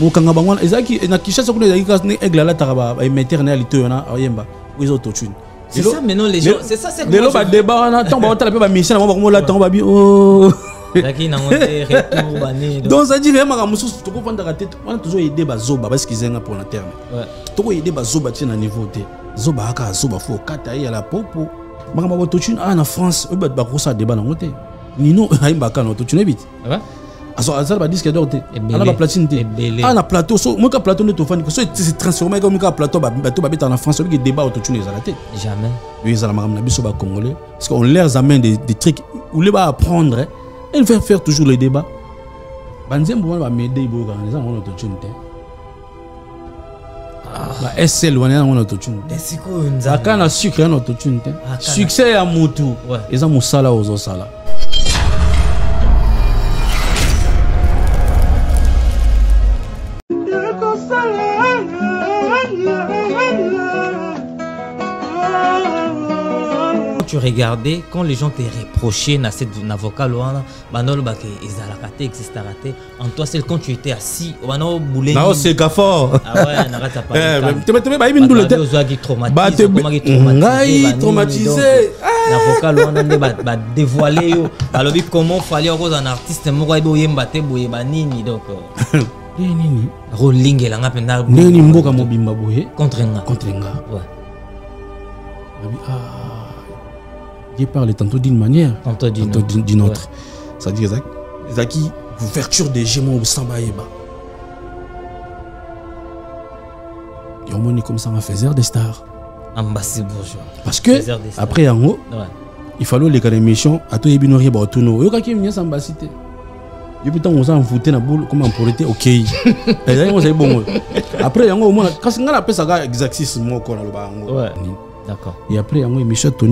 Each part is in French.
mokanga bango wana ezalaki na kishasa kuna ezalaki kaka ne aigle alataka baémettere na ya litoyo wana ayemba oyo eza que lelo badeba wana ntango baotala mpe bamisien na bango yango babi o retour bane donc. Makambo mosusu tokofandaka te wana tozoyede bazoba baskizenga mpo na terme. Tokoyede bazoba tie na niveau te. Zoba kaka zoba fo okata ye ala popo. Makambo ya autotune aa na france oyo bato bakosala deba nango te. Nino ayembaka na autotune oyebi te Ouais. azo azala badisque d'or te Ebele. ana baplatine te Ebele. aa na plateau so moka plateau nde tofandi so transforme kaka moka plateau ba- bato babetaka na france obiki débat autotune ezala te Jamais. oyo ezala makambo na biso bacongolais parce qu'on leur amène des, des trucs oule baapprendre elle fait faire toujours le débat banzembo wana bamede boyokana eza nango na autotune te ba sl wana eza nango na autotune te aka na sucre ya na autotune te na- succès ya Ouais. eza mosala ozosala tu regardais quand les gens te reprochaient na cette na vocal wana banolo bake ezalaka te existaka te en toi seul quand tu étais assis bano bouleni naoseka fort. Ah ouais na kati ya palikane. tebe bayebi ndule te Bato ozwaki traumatisé, Bato- okomaki Ngai, traumatisé, traumatisé. banini, donc, na vocal wana nde ba- badévoile yo. Balobi comment fali okozala na artiste moko ayebi oyemba te boye banini donc euh, ndenge nini rolingelanga mpenza ndenge nini mboka mobimba boye. Contre nga contre nga Ouais. Dieu parle tantôt d'une manière, Tantôt d'une autre. autre. C'est-à-dire, Zaki, ouverture des gémeaux au samba eba. Et on est comme ça, des stars. Parce que, après, en haut, ouais. il fallait les à toi, il y a une batuno. Yo, kaki, mnya samba cité. Yo, putain, on s'en foutait na boule, comme en pourrait ok. Et là, on s'est bon. Après, en haut, moi, quand c'est ça, exercice, le bas, en haut. Ouais. d'accord et après yango émission te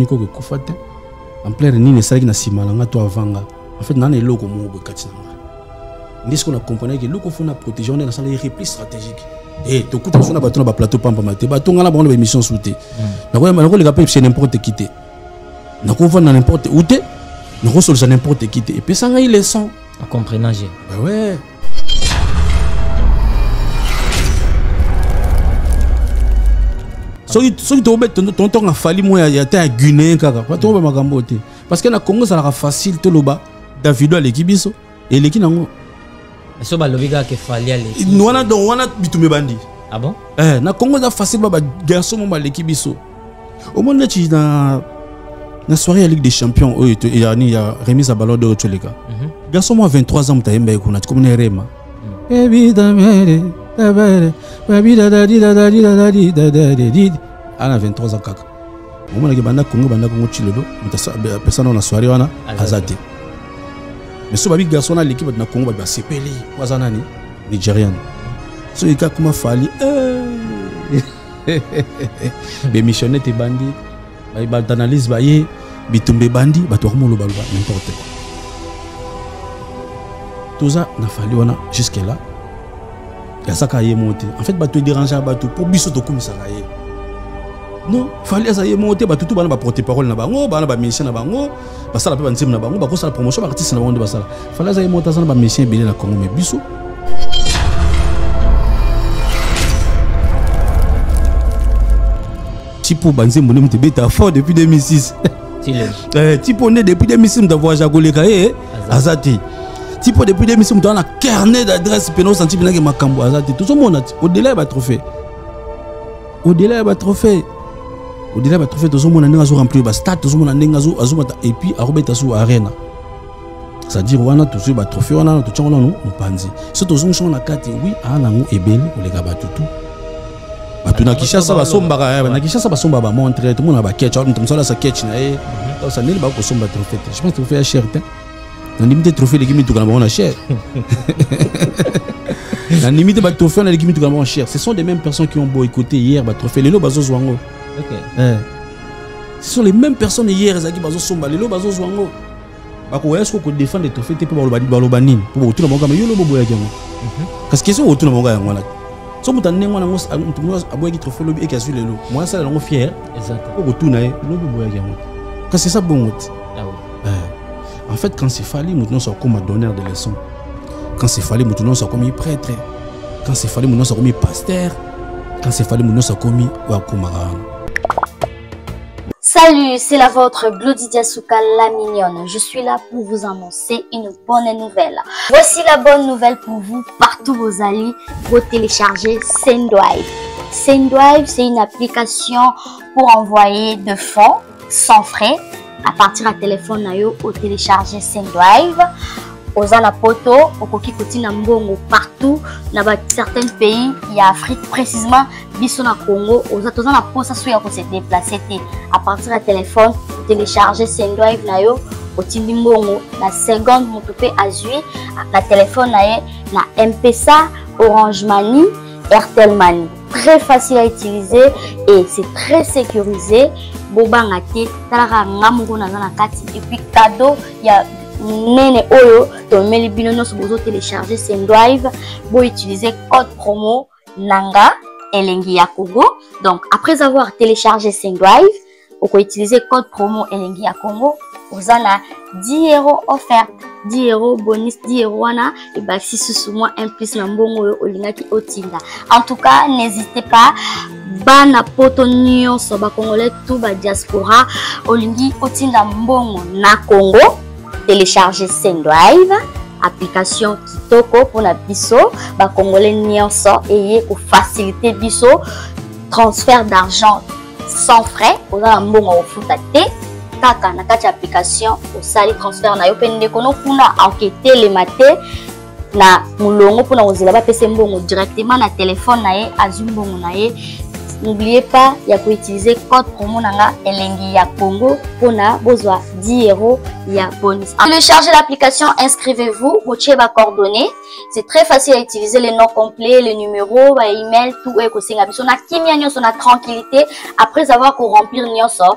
amplere nini esalaki na nsima na nga to avanga. En fait naa na eloko moko boye kati na nga. Nde siko na comprenaki eloko fo na protege nde nasala ye repli stratégique. E tokuta so na bato na baplateau pambama te bato nga na bango na baémission su te. Nakoleka mpe chez n'importe qui te. Nakovanda na n'importe où te nakosolisa n'importe qui te. Epesa ngai leçon. En comprenant soki soki tokobe tontonga fali ya kaka tokoba makambo te. Parce que na congo ezalaka facile toloba. Davido aleki biso eleki nango. So balobi kaka ke fali aleki wana donc wana bitumba ebandi. Ah bon? Eh, na congo eza facile ba baleki biso. Omoni neti na na soirée ya ligue des champions oyo to- ya remise ya ballon d'or toleka. Mhm. garçon mo ya 23 ans moto ayemba ye kuna tikomona erema evidamere tabere babidadadidadadidadadidadadidi ana 23 ans kaka. Omonaki banda congo banda congo ti lelo moto apesana na soirée wana Aza te. mais so babi garçon na aleki bato na congo bato basepeli. Po aza nani? Nigérian. So eka kuma fali bemissionnet ebandi ba- bato analyse baye bitumba ebandi bato bakomolobaloba n'importe toza na fali wana jusque là azaka ye mo te en fait bato edérangeaka bato mpo biso tokumisaka ye. Non fali aza ye mo te bato tu bana baporte parole na bango bana bamusicien na bango mpe banzembo na bango bakosala promotion baartiste na bango nde basala. Fali aza ye mo te aza na bamusicien ebele na congo mais biso. Tipo banzembo ebeta fort depuis 2006 Tile. Eh, tipo nde depuis 2006 moto avoyage koleka ye Aza. aza tipo depuis 2006 moto aza na carnet d'adresse mpena osanti mpenake makambo aza te tozomona ti odela ya batrophée odela ya batrophée odela ya batrophée tozomona ndenge azoremplir bastade tozomona ndenge azo- azomata epuis akobeta so arena. C'est-à-dire wana tozwi batrophée wana totiango nano mopanzi so tozongisango na kati wi aa nango ebele koleka bato tu bato na kishasa basombaka eh, na kishasa basombaka bamontre tomona baketch mosala asa ketch na ye osa ndeni bakosomba trophée. Te je pense trophée ya cher te nandimi te trophée eleki mituka na bango na cher nandimi te wana eleki mituka na bango na cher ce sont des mêmes personnes qui ont boycotté hier batrophée lelo bazozwa yango ok. Eh. ce sont les mêmes personnes hier ezalaki bazosomba. Lelo bazozwa yango bakoya siko kodefendre trophée te mpo baloba- baloba nini? Mpo botuna bango kama yo lo boboyaki yango. Kasi question otuna bango yango wana so moto ndenge wana moto moko aboyaki lobi azwi lelo. Mo asala yango fier. Exact. Mpo kotuna ye lobi boyaki yango. Te kasi eza bongo te ah oui. Eh. En fait, quand c'est fallu, nous sommes comme donneur de leçons. Quand c'est fallu, nous sommes comme prêtre. quand c'est fallu mon akomi pasteur quand c'est fallu akomi oyo akomaka wana Salut, c'est la vôtre Glodidia Souka la mignonne. Je suis là pour vous annoncer une bonne nouvelle. Voici la bonne nouvelle pour vous, partout vos alliés, vous télécharger Sendrive. Sendrive, c'est une application pour envoyer de fonds sans frais à partir du téléphone nayo au télécharger Sendrive. oza na poto okoki kotina mbongo partout na ba certains pays ya afrique précisement biso na congo. Oza toza na mposa so ya kose déplace te. À partir ya telefone télécharge sendrive na yo otindi mbongo na seconde moto mpe azwi na telefone na ye na mpesa orange mani airtel mani très facile à utiliser et c'est très sécurisé. Bobanga te talaka nga moko naza na kati. Et puis cadeau ya nene oyo. Tomeli bino nyonso bozotélécharge sendrive boutilize code promo nanga elengi ya congo donc après avoir téléchargé sendrive okoutilize code promo elengi ya congo oza na 10 euro offerte 10 euro bonus 10 euro wana ebakisi susu mwa un plus na mbongo oyo olingaki otinda. En tout cas n'hésitez pas bana poto nyonso bakongolais tout badiaspora olingi otinda mbongo na congo télécharger sendrive application kitoko mpona biso bakongolais nyonso eye kofacilite biso transfert d'argent sans frais oza na mbongo kofuta te kaka na kati ya application osali transfert na yo mpe ndeko no kuna anketelema te na molongo mpona kozela bapesa mbongo directement na telefone na ye azwi mbongo na ye n'oubliez pas ya koutilize code promo nanga elengi ya congo mpona bozwa 10 euros ya bonus. Téléchargez l'application inscrivez-vous botie bacoordonnées c'est très facile à utiliser les noms complets les numéros baemail tout oyo ekosenga biso na kimia nyonso na tranquillité. Après avoir koremplir nyonso à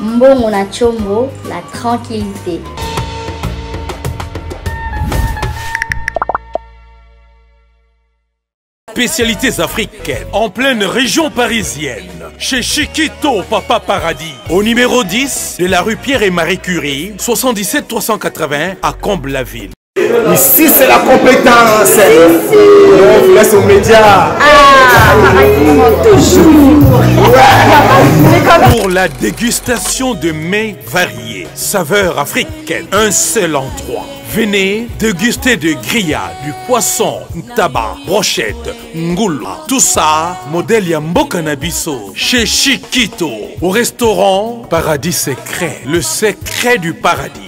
mbongo na chombo la tranquillité Spécialités africaines en pleine région parisienne, chez Chiquito Papa Paradis, au numéro 10 de la rue Pierre et Marie Curie, 77 380 à Comble-la-Ville. Ici, c'est la compétence. On vous laisse aux médias. Pour la dégustation de mets variés, saveurs africaines, un seul endroit. Venez déguster de grillades, du poisson, tabac, brochette, ngoula. Tout ça, modèle Yamboka Nabiso, chez Chiquito, au restaurant Paradis Secret, le secret du paradis.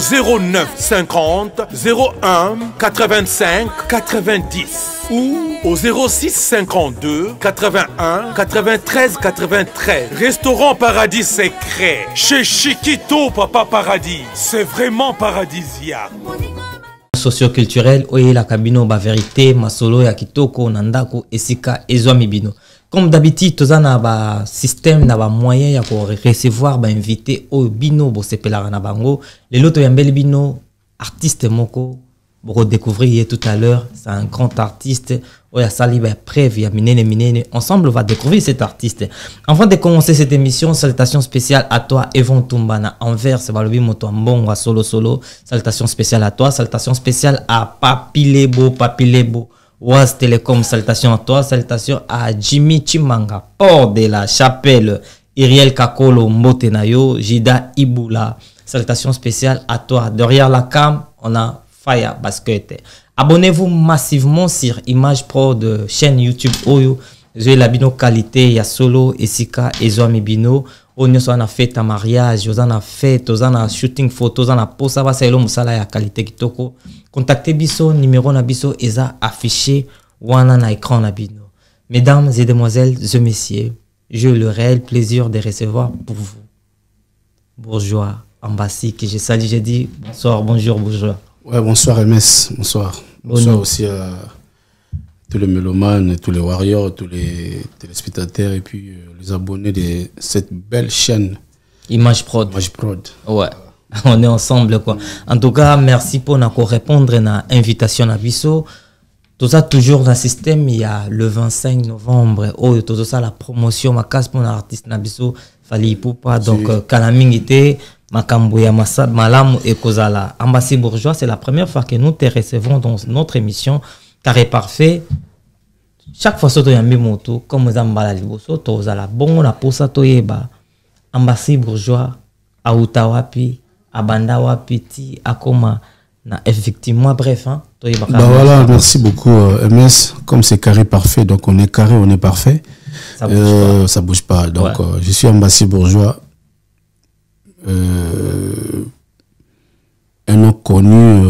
09 50 01 85 90 ou au 06 52 81 93 93. Restaurant Paradis Secret chez Chiquito Papa Paradis. C'est vraiment paradisiaque. socioculturel oyo elaka bino baverité masolo ya kitoko na ndako esika ezwami bino comme d'habitude toza na basystème na bamoyen ya korecevoir bainvité oyo bino bosepelaka na bango lelo toyambeli bino artiste moko bokodécouvrir ye tout à l'heure c'est un grand artiste. Oyo asali bapreuve ya minene minene. Ensemble on va découvrir cet artiste. Avant de commencer cette émission salutation spéciale à toi Evon Tumba na Anvers balobi moto solo solo. Salutation spéciale à toi salutation spéciale à Papilebo Papilebo Was Telecom salutation à toi salutation à Jimmy Chimanga. Port de la chapelle Iriel Kakolo Mbotenayo Jida Ibula. Salutation spéciale à toi. Derrière la cam on a fire basket abonnez-vous massivement sur image pro de chaîne youtube oyo. Ezwi la bino qualité ya solo esika ezwami bino oyo nyonso aza na fete ya mariage oza na fete oza na shooting photo oza na posa basalelo mosala ya qualité kitoko contacte biso numero na biso eza affiché wana na écran na bino mesdames et demoiselles et messieurs j'ai le réel plaisir de recevoir pour vous bourgeois Ambassi que je salue j'ai dit bonsoir bonjour bourgeois Ouais, bonsoir MS, bonsoir. Bonsoir Bonjour. aussi à tous les mélomanes, tous les warriors, tous les téléspectateurs et puis euh, les abonnés de cette belle chaîne image prod Mage Prod. Ouais. On est ensemble quoi. En tout cas, merci pour nous répondre à l'invitation à Bisso. Tout ça toujours dans le système, il y a le 25 novembre, oh, tout ça la promotion, ma casse pour l'artiste na Bisso, fallait pas donc euh, Kalamingité, Makambo ya Masa- Malamu et Kozala. Ambassade Bourgeois, c'est la première fois que nous te recevons dans notre émission Carré Parfait. Chaque fois que tu as un moto, comme vous avez liboso, tu as bon na posa toyeba. Ambassade Bourgeois, auta wapi, abanda wapi, ti akoma na effectivement bref hein, toyeba Bah voilà, merci beaucoup euh, MS. Comme c'est carré parfait, donc on est carré, on est parfait. Ça bouge Euh, ça bouge pas. Donc Ouais. euh, je suis ambassadeur bourgeois. Un nom connu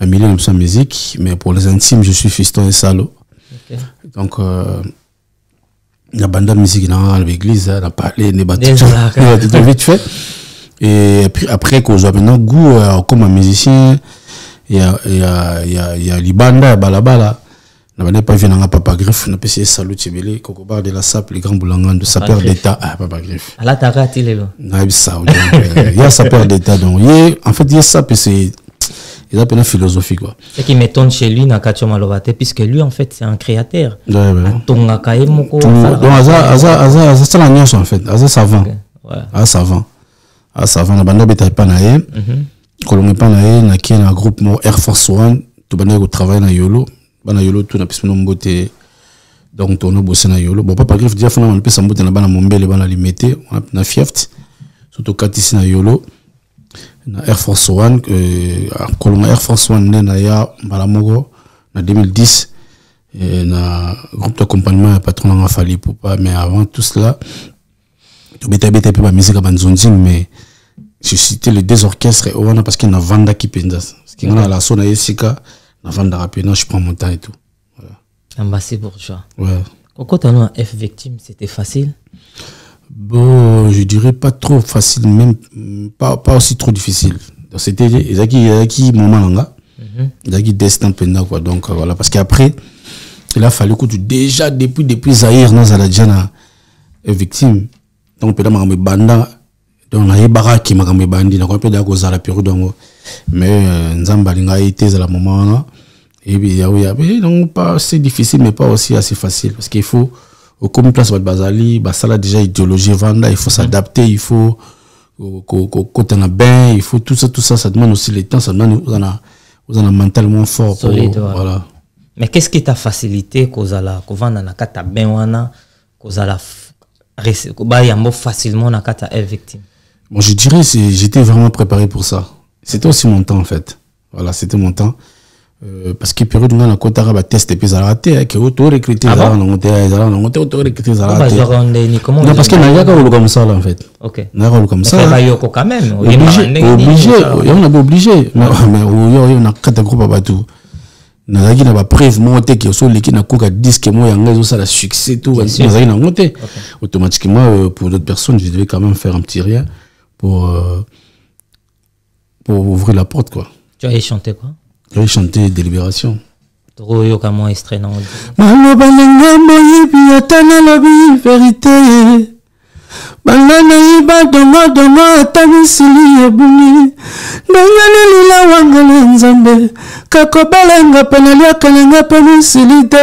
le milieu de la musique, mais pour les intimes, je suis Fiston et Salo. Ok. Donc, euh, la bande de musique dans l'église, elle a parlé, on est battu tout vite fait. Et puis après, qu'on soit maintenant goût euh, comme un musicien, il y a, il y a, il y a, il y a Libanda, Balabala. Na bande pas vu nanga Papa Griff, na pesi salut Tibeli, Kokobar de la SAP, les grands boulangans de sapeur d'État. Ah, Papa Griff. ala taka ti lelo Na yebi ça, donc, euh, il y a sapeur d'État. Donc, il a- en fait, il y a puis c'est, il a une philosophie, quoi. ce qui m'étonne chez lui na kati ya maloba te puisque lui en fait c'est un créateur. Atongaka ye moko donc sala nyonso en fait. Aza savant. Aza savant. Aza savant. Na banda beta epa na ye kolonga epa na ye nakie na groupe air force one. Tobandaki kotravaille na yolo. Bana yolo tu na pesi bino mbote donc na yolo. Bon papa griffe dia fana malipesa mbote na bana mombele bana limete wana na fieft so tokatisi na yolo na air force one euh, kolonga air force one nde na ya mbala moko na 2010 et na groupe d'accompagnement ya patron nanga fali pupa mais avant tout cela tobetabeta mpe bamisika ya banzonzing mais je citais les deux orchestres wana parce que navandaki mpenza. Parce que nga na laso na ye esika navandaka mpe non je prends mon temps et tout. Ambassade bourgeois ouais kokota no na f victime c'était facile? Bon, je dirais pas trop facile, même mm, pas, pas aussi trop difficile. C'était ezalaki moment nanga ezalaki destin mpenza quoi. Donc euh, voilà. Parce qu'après il a fallu kutu déjà depuis depuis zaire nazala déjà na eh, victime. Donc mpenza makambo ebanda donc mpe kozala période yango mais nzambe alinga ye te ezala moment wana eyebi yawe ya eh, donc pas c'est difficile mais pas aussi assez facile. Parce qu'il faut okomi place bato bazali basala déjà idéologie evanda il faut s'adapter il faut ko- ko- ko- kota na bain il faut tout ça tout ça ça demande aussi le temps ça demande oza na oza na mentalement fort pour- Solide, ouais. voilà mais qu'est-ce qui t'a facilité kozala kovanda na kati ya bain wana kozala bayambo facilement na ya f victime? Bon, je dirais c'est j'étais vraiment préparé pour ça. C'était aussi mon temps en fait. Voilà, c'était mon temps. Euh, parce que période nga na kotaka ba test puis ça raté que auto recruter ça bon na ngote ça na ngote auto recruter ça raté. bazwaka ndeni comment Non parce que na yaka olo comme ça là en fait. Obligé, na groupe nazalaki na bapreuve moko te ke osoleki nakoka disque moko yango ezosala succès nazalaki nango te automatiquement euh, pour d'autres personnes je devais quand même faire un petit rien pour euh, pour ouvrir la porte quoi. Tu as chanté quoi? J'avais chanté délibération. Tokoyoka mwa extrait nango maloba na nga moyibi ata nalobi verité banga nayiba dongodongo ata misili ebungi ndenge lilila wanga na nzambe kakobalenga mpe naliaka nanga mpe misili te.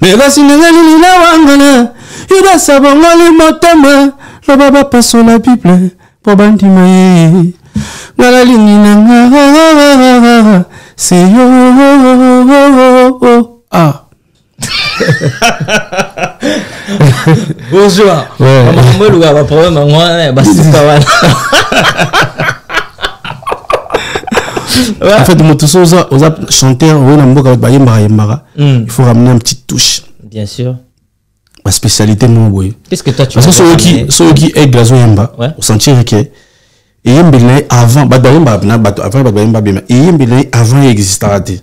Me kasi ndenge lilila wanga na yudasa bongoli motema. Loba bapasola bible mpo bandima ye se yo ah. Baproblème yango wana ya basika wana en fait moto so oza oza chanteur oyo na mboka bato bayembaka yembaka Mm. il faut ramener un petit touche. Bien sûr. baspécialité moko boye Qu'est-ce que toi tu parce que ramené soki aigle azoyemba Ouais. osentir ke eyembeli na ye avant bato na bato avant bato bayemba bema eyembeli na ye avant ye existaka te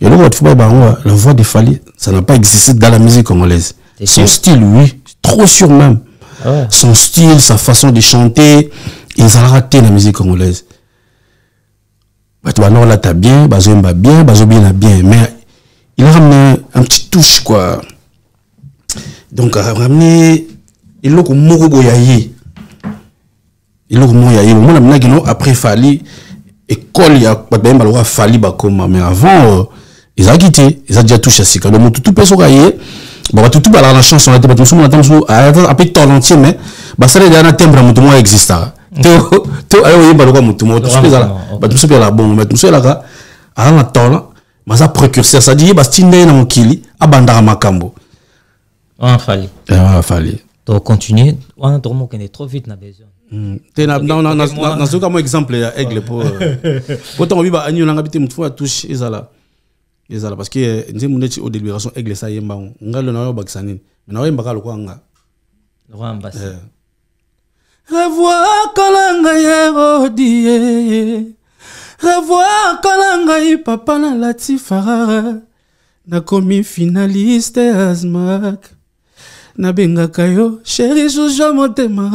eloko bato fo bayeba yango la voix de fali ça n'a pas existé dans la musique congolaise. Son style oui. Trop sûr même. Ouais. son style sa façon de chanter ezalaka te na musique congolaise. Bato banolata bien bazoyemba bien bazobina bien. Mais il a ramené un petit touche quoi. Donc a ramené eloko moko boye ya ye eloko moko ya ye omona minaki no après fali école ya bato bayemba lokola fali bakoma mais avant euh, ezalaki te eza dia touche ya sika donc motu tu mpe soki aye bon bato tu balaka na chanson na te bato mosusu mona ta mosusu ape tol entier mais basala deya na timbre ya motu moko existaka to to aye oyemba lokola motu moko ezala ok. bato mosusu mpe ezala bongo mais mosusu elaka aza na tola mais aza précurseur c'est-à-dire ye batinda ye na mokili abandaka makambo Ouais, fallait. wana fali Donc continuer. On a trop est trop vite na besoin. Te na- na- na- na- ok, moi- na- nazoka mo exemple ya aigle po po ntango biba anio nanga bi te motu fo atouche ezala. Ezala parce que eh, nzembo neti o délibération aigle esa yembango ngai lo nayoyebakisa nini me nayoyembaka lokola nga revoir kala ngai erodie revoir kala ngai papa na latifara. Nakomi finaliste asmak nabengaka yo sheri jojo motema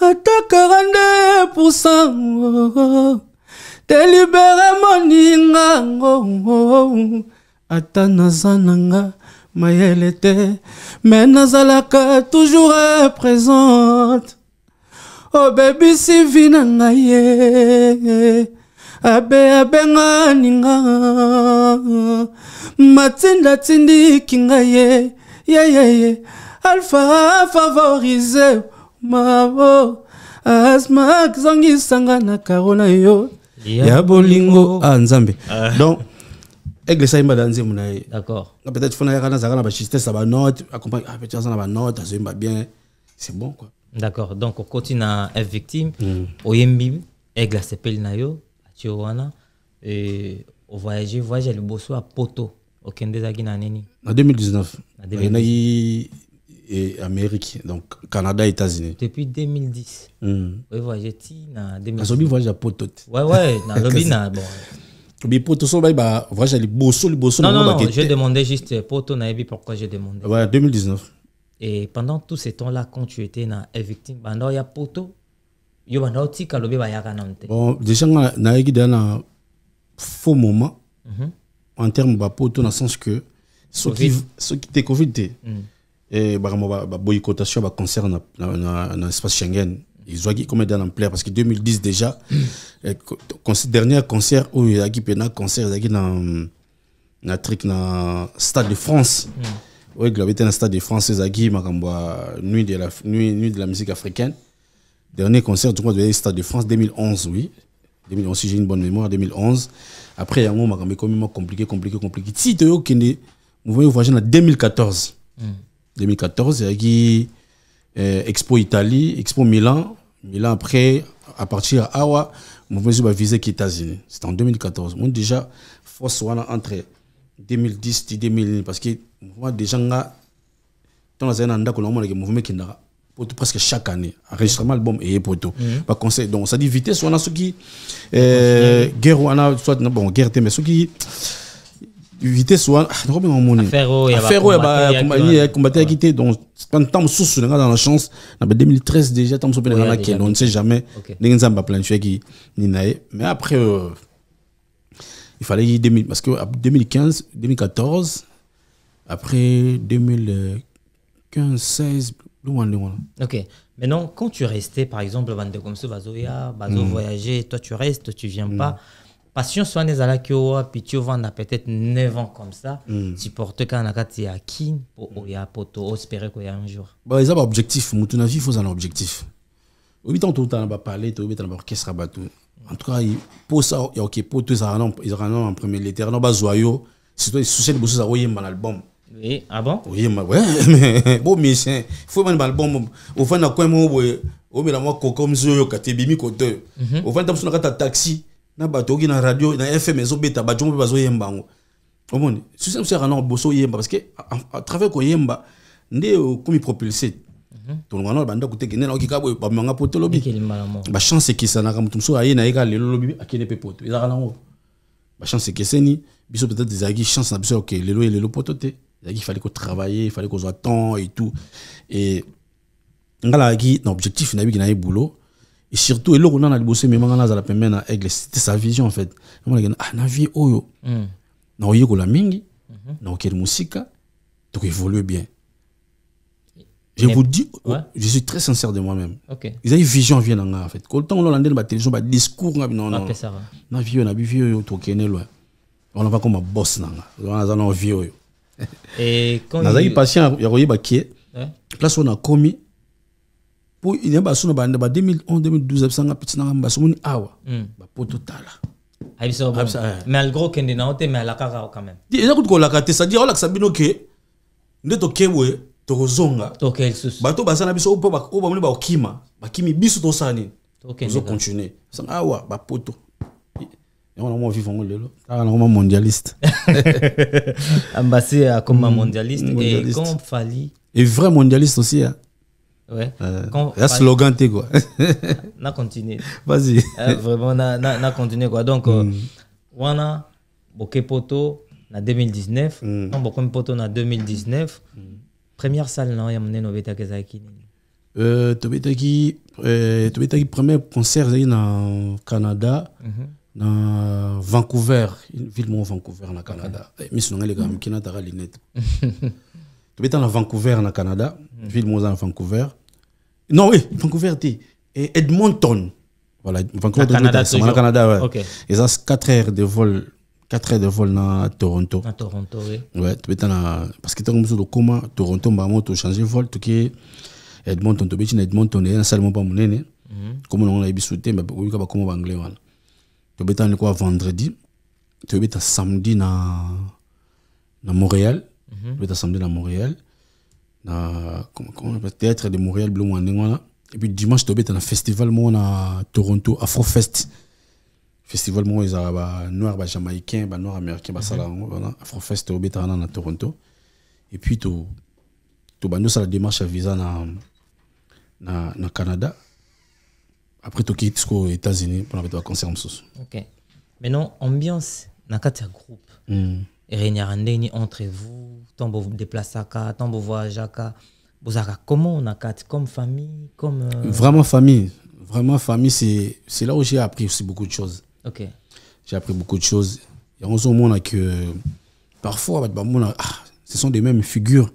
ata 42 delibere moningango ata naza nanga mayele te. Me nazalaka toujours présente. Obebisi vi na ngai ye. Abe abenganinga matinda tindiki ngai ye. Yeyeye alpha favorise mabo asmak na na yo Ya ya bolingo ah nzambe donc aigle esayemba da nzembo na ye. Ah, peut-être fona yaka nazalaka na bachistesse ya banote accompagne ah peut-être aza na banote azoyemba bien c'est bon quoi D'accord. Donc, on continue à être victime. Oyembi, aigle na yo, atio wana. Et au voyager, voyager le bosso à Poto. Au Kende Zagi na nini. en 2019 En 2019. ayinaki eh, amérique donc canada états-unis Depuis 2010. mm. Oui, voyager ti na 2010. azobi voyage ya poto te Ouais, ouais, na lobby na bon. bipoto so bayiba voyage ya liboso liboso Non, na non, non, je demandais juste Poto na ebi pourquoi j'ai demandé. Ouais, 2019 Et pendant tous ces temps-là, quand tu étais na est victime, banda ya Poto, yo banda otika lobi ba yaka namte. bon déjà nga nayaki deya na faux moment en terme bapoto na sens que soki Covid. soki te covid te eh, makambo ba- baboycottation ya baconcert na, na, na, na espace schengen ezwaki comme eda na ampleur parce que 2010 déjà eh, co- concert- dernier concert oyo ezalaki mpena concert ezalaki na na truc na stade de france oyo eglabe te na stade de france ezalaki makambo ya nuit de la, nuit, nuit de la musique africaine Dernier concert, je crois, de Stade de France 2011, oui. 2011, si j'ai une bonne mémoire, 2011. Après, il y a un moment quand même compliqué, compliqué, compliqué. Si tu as kende, vous voyez, voyagé en 2014. 2014, il a euh, Expo Italie, Expo Milan. Milan, après, à partir à Awa, vous voyez, visé les États-Unis. C'était en 2014. Moi, déjà, force entre 2010 et 2000, parce que moi, déjà, na ndako na mona ke mouvement kindaka poto presque chaque année enregistrement album et poto ba conseil donc ça dit vitesse wana soki euh guerre wana soit na bon guerre mais soki vitesse wana ah nako benga moni Affaire oyo ya combattant yaki te donc tant temps mosusu nga dans la chance. Na ba 2013 déjà tant mosusu pe Ouais, nga na déjà. ke on ne sait jamais. Ndenge nzambe na ye. Mais après euh, il fallait y 2000 parce que à 2015 2014 après 2015 16 loin loin. Ok. Maintenant, quand tu restais, par exemple, comme ça, bazoya, bazo voyager, toi tu restes, tu viens pas. Passion soit les ala kio puis tu vas a peut-être 9 ans comme ça. Tu portes quand nakati ya kin pour oya poto espérer qu'il y a un jour. bah eza baobjectif motu na vie faut ozala na objectif oyebi ntango touta na bapale toyebi ta na baorchestre ya bato en tout cas posa ya oke po to ezalaka na- ezalaka na en premier lettre. Na bazwa yo. Surtout succès liboso eza oyemba na album. Oui, ah bon? Oyemba ouais mais bo musicien. Faut oyemba na baalbum ofandi na coin moko boye omela mwa koka mosu oyoka te ebimi kote oyo ofandi ta mosu na kati ya taxi na bato oki na radio na fm ezobeta bato mpe bazoyemba yango. Omoni susi mosu yaka na boso oyemba parce que à- travers koyemba nde okomi propulsé. Tolonga na bandako te kende na okika boye bamanga po te bachance ekesanaka moto mosusu aye na ye kaka lelo lobi akende mpe poto. Ezalaka nango. Bachance ekeseni biso peut-être ezalaki chance na biso ya oke lelo ye lelo poto te. Ezalaki fallait kotravailler fallait kozwa temps et tout. Nazalaki na objectif na biki na ye boulot et surtout eloko na na liboso ememanga nazala pembeni na aigle c'était sa vision en fait. Emonaki ah na vie oyo Mm. nakoyekola mingi. Nakokende mosika tokoévolue bien. Je vous dis Ouais. je suis très sincère de moi-même. Ok. ezali vision vie en fait. Koltango olanda nde batélévision badiscours nga non non. Bapesaka. na vie oyo na bi vie oyo tokende loin. Wana va koma boss na nga wana naza na vie oyo nazalaki patient ya koyeba Ouais. place oyo nakomi po ya baso na banda ba 2011 2012 abisanga peti nanga baso moni awa Mm. bapoto tala Ah, biso bon. Abisa, ouais. Mais algro kende na ote mais alakaka quand même. eza kutu kolaka te c'est-à-dire olakisa bino ke nde toke boye tokozonga Ok, lisusu. bato baza na biso oyo oyo bamoni bakokima bakimi biso tosala nini Tokende ozo kaka. continue sanga awa bapoto yango nango vivre yango lelo kaka nango mondialiste Ambassi à comme mondialiste. Et mondialiste. quand Fali. et vrai mondialiste aussi hein. Ouais. Euh, Quand y a Fali- slogan te quoi? Na continue. vas-y Euh, vraiment, na, na, na continuer quoi. Donc, euh, wana, boke poto, na 2019. Mm. On boke poto na 2019. Première salle, non, ya mneno beta kezaki nini. euh, tobetaki euh, tobetaki premier concert na canada Mhm. na vancouver une ville moko vancouver na canada Eh, miso na ngai elekaka moke nataka linete tobeta na vancouver na canada. Ville moko eza na vancouver. Non eh, vancouver te eh, edmonton. Voilà vancouver Na Canada na canada ouais. Ok. eza 4 heures de vol 4 heures de vol na toronto. Na Toronto, oui. ouais tobeta na parce que ntango mosusu tokóma toronto mbamo tochange vol toke edmonton tobeti na edmonton eya na sale moko monene komo nango nayebi so te oyika bakóma baanglais wana tobeta na likoya vendredi. Tobeta samedi na na montréal tobeta samedi na montréal na comment- comment on théâtre de montréal ndenge wana et puis dimanche tobeta na festival moko na toronto afrofest. Festival moko ezala banoir bajamaïcain banoir américain basala yango wana afrofest tobeta wana na toronto. Et puis to tobandi osala démarche ya visa na, na, na canada. Après tokei siko états-unis mpona beta baconcert mosusu Ok. Maintenant, ambiance, na kati groupe. mm. Eregnaka ndeni entre vous tant bodeplasaka tant bovoyageaka bozalaka comment na kati comme famille comme euh, vraiment famille. Vraiment famille c'est c'est là où j'ai appris aussi beaucoup de choses. Ok. J'ai appris beaucoup de choses. Yango ozomona que parfois bamona ah, ce sont des mêmes figures.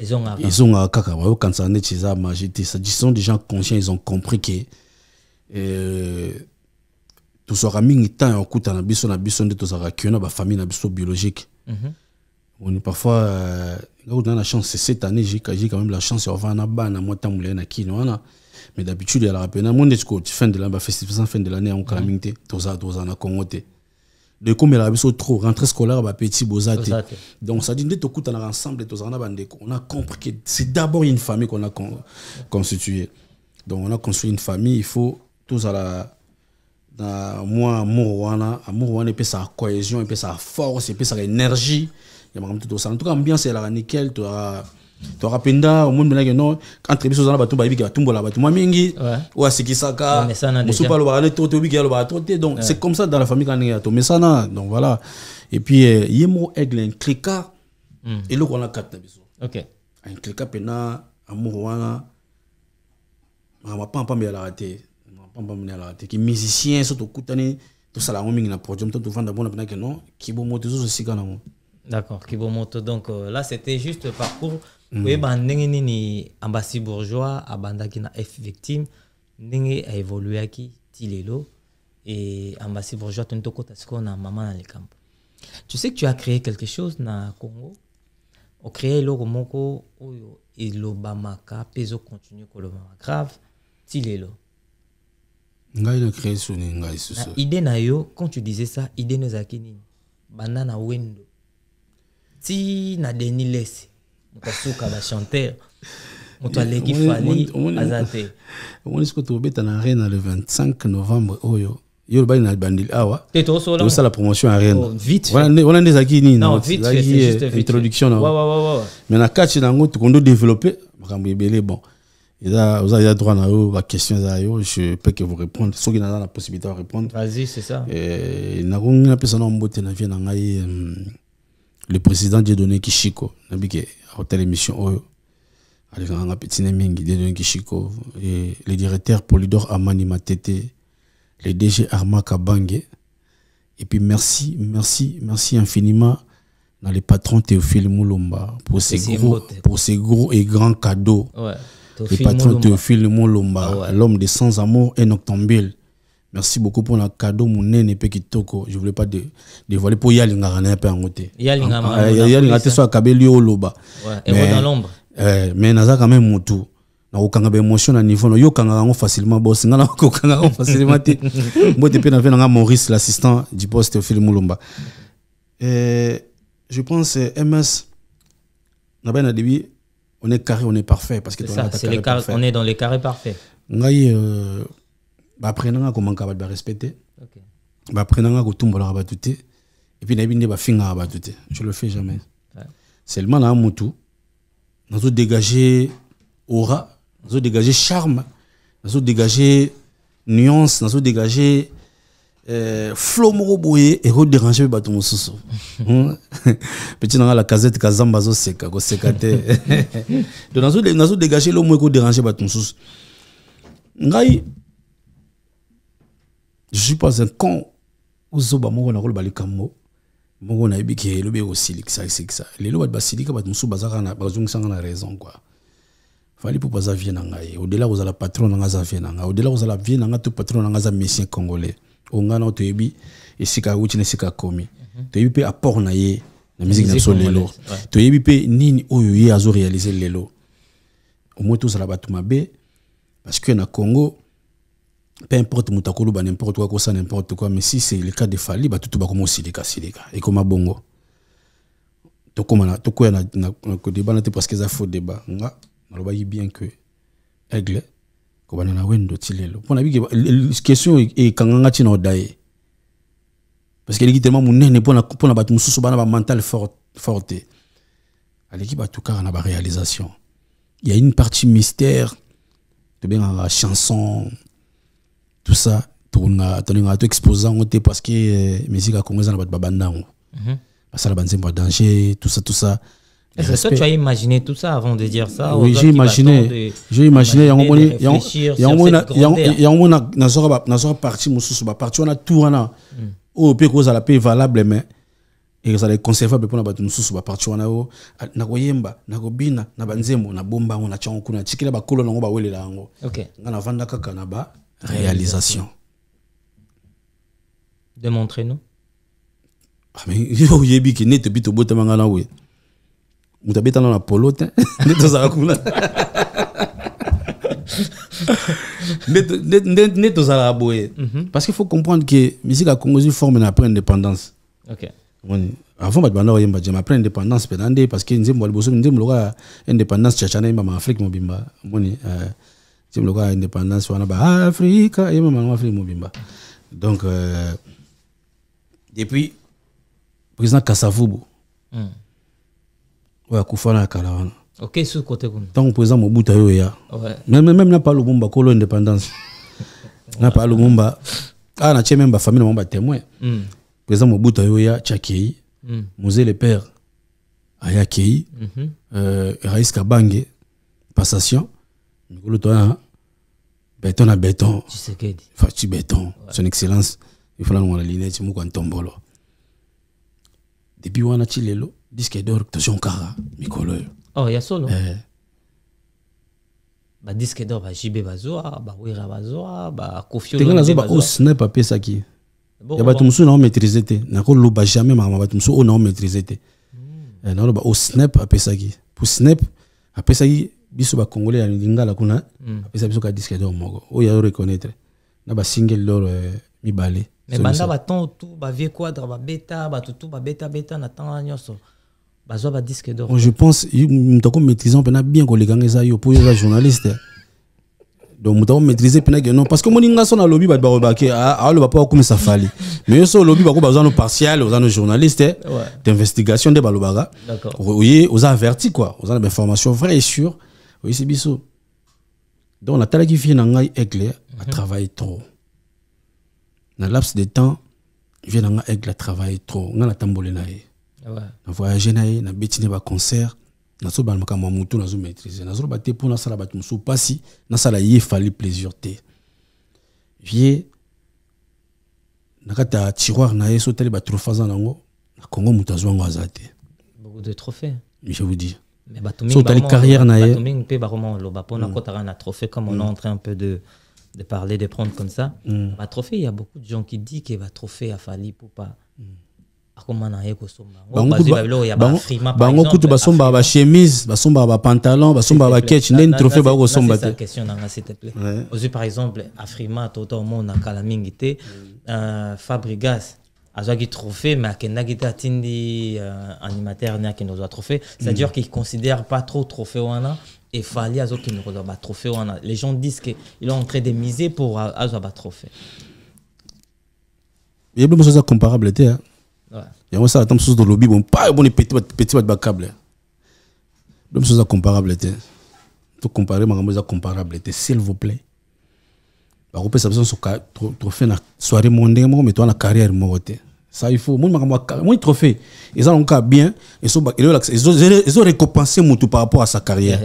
Ils ont kaka bayokanisaka neti eza magie te ce sont des gens conscients ils ont compris que euh, tozwaka mingi temps ya kokutana biso na biso nde tozalaka kio na bafamille na biso biologique. Mhm. on parfois euh, nga kutana na chance cette année j'ai quand même la chance ya kovanda na bana mwa ntango molai na kino wana. Mais d'habitude yalaka mpe na mo neti ko fin de l'année bafestival sans fin de l'année yango kala mingi te tozala tozala na congo te. Ekomelaka biso trop rentrée scolaire bapeti boza te. Donc ça dit nde tokutanaka ensemble tozala na bandeko. On a compris que c'est d'abord une famille qu'on a con, constituée. Donc on a construit une famille il faut tozala na mwa amour wana amour wana epesaka cohésion epesaka force epesaka énergie. Ya makambo to tosala en tout cas ambiance elaka nickel. Toaka toaka mpenza omoni mpenaki no entre biso oza na bato bayebiki batumbola bato mwa mingi Ouais. oyo asikisaka Bamesana mosusu déjà. mpe alobaka ne to te obiki alobaka to te donc c'est comme ça dans la famille kana ndenge ya tomesana donc voilà. Et puis euh, ye moko aigle inclika eloko wana kati na biso ok. Inclika mpena amour wana. Makambo apampambe yalaka te mapampambe yalaka te. Ki musicien so tokutani tosala yango mingi na podium to tovanda mpona mpena ke non kibomo tozozo esika nango d'accord donc euh, là c'était juste le parcours oyeba ndenge nini ambassi bourgeois abandaki na f victime. Ndenge aévoluaki ti lelo ambassi bourgeois toni tokota sikoyo na mama na likambo. Tu sais que tu as créé quelque chose na congo? Ocréé eloko moko oyo elobamaka mpe ezocontinue kolobama. Grave ti lelo ngai na créé soni ngai na susu idée na yo quand tu disais ça idée no ezalaki nini? Banda na wendo. Ti na denis lese moto asuka bachanteur moto aleki fali aza te. omoni tobeta na arena le 25 novembre oyo. Yo lobaki na bandeli awa. Tosala promotion ya Oh, rene vite fait. wana nde ezalaki nini non na- mais na kati na yango tokondo développer makambo ebele bon eza oza eza droit na yo baquestion eza yo je peux que vous répondre. Soki naza na possibilité ya répondre. Vas-y c'est ça. Eh, nakongi napesa na mbote na vie na ngai hum, le président dieudonné kishiko. Nayebi ke akotala émission oyo alekanga nga petine mingi dieudonné kishiko. Et le directeur polidor amani matete le dg arma kabange. Et puis merci merci merci infiniment dans les patrons théophile moulomba pour ces gros pour ces gros et grands cadeaux. Ouais le patron Mulumba. Théophile Molomba, Ah l'homme de sans amour et noctambule. Merci beaucoup pour le cadeau, mon nene pe kitoko. Je voulais pas de, dévoiler pour yalinga rana pe angote. Yalinga ma- Ah, Yalinga te soit kabeli o loba. Mais- dans l'ombre Eh, mais naza quand même. Na okanga ba émotion na niveau no ngo facilement boss nga na okanga ngo facilement te. Mbote pe na nga Maurice l'assistant du poste Théophile Molomba. Euh, je pense euh, MS na ba na début on est carré, on est parfait parce que ça c'est on est dans les carrés parfaits. Ngai euh, baprenanga komanga bato barespecte ok. Baprenanga kotumbolaka bato te epuis nayebi nde bafingaka bato te je le fais jamais. Ouais. seulement na mutu nazodégage aura nazodégage charme nazodégage nuance nazodégage flo moko boye ekodérange mpe bato mosusu Hmm? peti nanga la casette kazamba azoseka koseka te. Donc nazode- nazodégage lomo ekodérange bato mosusu ngai je suis pas un con. Ozoba moko nakoloba likambo moko nayebi ke elobi ekosilikisa esikisa lelo bato basilika bato mosusu bazongisanga na raison quoi. Fali mpo baza vie na ngai odela kozala patron na ngai aza vie na ngai odela kozala vie na ngai to patron na ngai aza messien congolais o ngai nao toyebi esika awuti na esika akomi toyebi mpe apport na ye na musique na biso lelo. toyebi mpe nini oyo ye azorealize lelo. Omoi tozala bato mabe parce que na congo peu importe moto akoloba n'importe quoi kosa n'importe quoi mais si c'est le cas de fali bato to bakoma osilika silika ekoma bongo. Na, na kodebana te parce que eza faux débat. Nga nalobaki bien que aigle kobanda na wendo ti lelo mpo nabiki question e- ekanganga ntina oda ye parce que eleki tellement monene mpona mpona bato mosusu bana bamentale fort te aleki bato kaka na baréalisation il y a une partie mystère tobengaka chanson tout ça tolingaka to expose yango te parce que eh, musique ya congo eza na bato babanda yango basala banzembo ya danger tout ça tout ça Est-ce que tu as imaginé tout ça avant de dire ça oui j'ai imaginé. j'ai imaginé yango d'imaginer, moni de yango- réfléchir yango sur moni cette na- yango- grandeur. yango moni na- nazwaka ba- nazwaka parti mosusu baparti wana tu wana oyo mpe kozala mpe valable mais ekozala conservable mpona bato mosusu baparti wana oyo ah, nakoyemba nakobina na banzembo nabomba yango natyango kuna tikila bakolo nango bawelela yango ok. Kaka na ba réalisation. Démontrez-nous Ah, mais yo mpi tobotama nga na we abetana na polo te nde tozala kuna. Nde to- nde- nde nde tozalaka boye. Parce qu'il faut comprendre que musique ya congo ezwi forme na après indépendance. Ok. Omoni, avant bato banda koyemba jema après indépendance mpenza nde parce que nzembo ya liboso nzembo lokola indépendance chachana yembama afrique mobimba. Omoni euh, nzembo lokola indépendance wana baafrika yembama nango afrique mobimba. Donc euh, depuis président kasavubu. Oyo akufa na ya kala wana ok sur côté kuna ntango président mobutu ayo oya ouais. Même même na pa lumumba kolo indépendance. Na pa lumumba. Awa na tie même bafamille na bango batémoin Hmm. président mobutu ayo oya ti akei Hmm. mose le père aya akei Mhm. euh, rais kabange passation. Mikolo to wana béton na béton. Faci béton. Son excellence. Ifala nongona lineti moko ya ntombolo depuis wana ti lelo disque d'or tozion kaka mikolo oyo. Oh ya solo? Eh, badisque d'or bajibe bazwa bawera bazwa bakofi ndenge nazo ba o snap apesaki ya bato mosusu nao maîtrise te. Nakoloba jamais makambo bato mosusu oyo nao maîtrise te. Eh, naoloba o snap apesaki po snap apesaki biso bacongolais ya lingala kuna apesa biso ka disque d'or moko. Oyo ayo reconnaître. Na basingle d'or eh, mibale. Me banda baton tu bavie quadre babeta bato tu babetabeta na ntango nyonso bazwa badisque d'or. Bon, je pense moto ako maîtrise mpena bien kolekanga eza yo mpo yo eza journaliste. Donc moto maîtriser mpena ke non. Parce que moni nga so na lobi bato bakoloba ke aoloba mpo akomisa fali mais yo so olobi bako baza no partial oza no journaliste Ouais. d'investigation nde balobaka. Oye oza averti quoi. Oza na bainformation vrai et sûr oyisi biso. Donc natalaki vie na ngai aigle atravaille trop. Na laps de temps vie na ngai aigle atravaille trop. Ngai natambole na ye. Na voyage na ye nabeti ne baconcert nazobala makambo ya motu nazomaîtrise nazoloba te mpo nasala bato mosusu mpasi nasala ye efali plaisir te. Vie na kati ya tiroire na ye so aza nango na congo moto azwango aza te. Je vous dis. So, carrières na ye. bato mingi mpe bakoma oloba mpona kotaka na trophée comme on un peu de, de parler de prendre comme ça. Trophée il y a beaucoup de gens qui disent que afali yango bango kutu basombaka bachemise basombaka bapantalon basombaka baketch ndeni te ozwi par exemple afrima tota omona kala mingi te. Euh, fabrigas azwaki trophée mais akendaki te atindi euh, animateur ne akende kozwa trophée. C'est à dire qu'il considère pas trop trophée wana efali azokende kozwa batrophée wana. Les gens disent que il est en train de miser pour a- azwa batrophée yebi mosusu eza comparable te hein. Yango osala ta mosusu tolobi bon pa boni peti bato bacable lo mosusu eza comparable te. Tocompare makambo eza comparable te s'il vous plaît. Bakopesa biso nyonso trophée na soirée moko ndenge moko me toza na carrière moko te. Ça il faut moni makambo moni trophée eza nango kaka bien ezorécompense motu par rapport à sa carrière.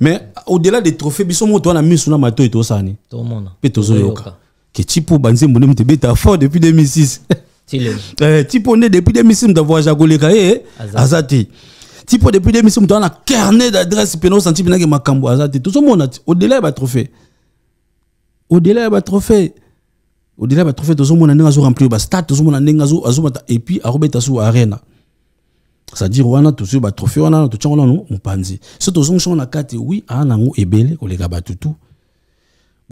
Mais au delà des trophées biso moko toza na misu na matoi tomona mpe tozoyoka ke tipo banzembo nde moto ebeta fort depuis 2006 Eh, tipo nde depuis 2006 moto avoyage akoleka ye Aza. aza te tipo depuis 2006 moto aza na carnet d'adresse mpena osanti mpenake makambo aza te tozomona ti au-delà ya batrophée au-delà ya batrophée au-delà ya batrophée tozomona ndenge azoremplir bastade tozomona ndenge azo- azomata et puis akobeta su arena. C'est-à-dire wana tozwi batrophée wana nano mopanzi. So tozongisa ngo na kati oui aa nango ebele koleka bato tu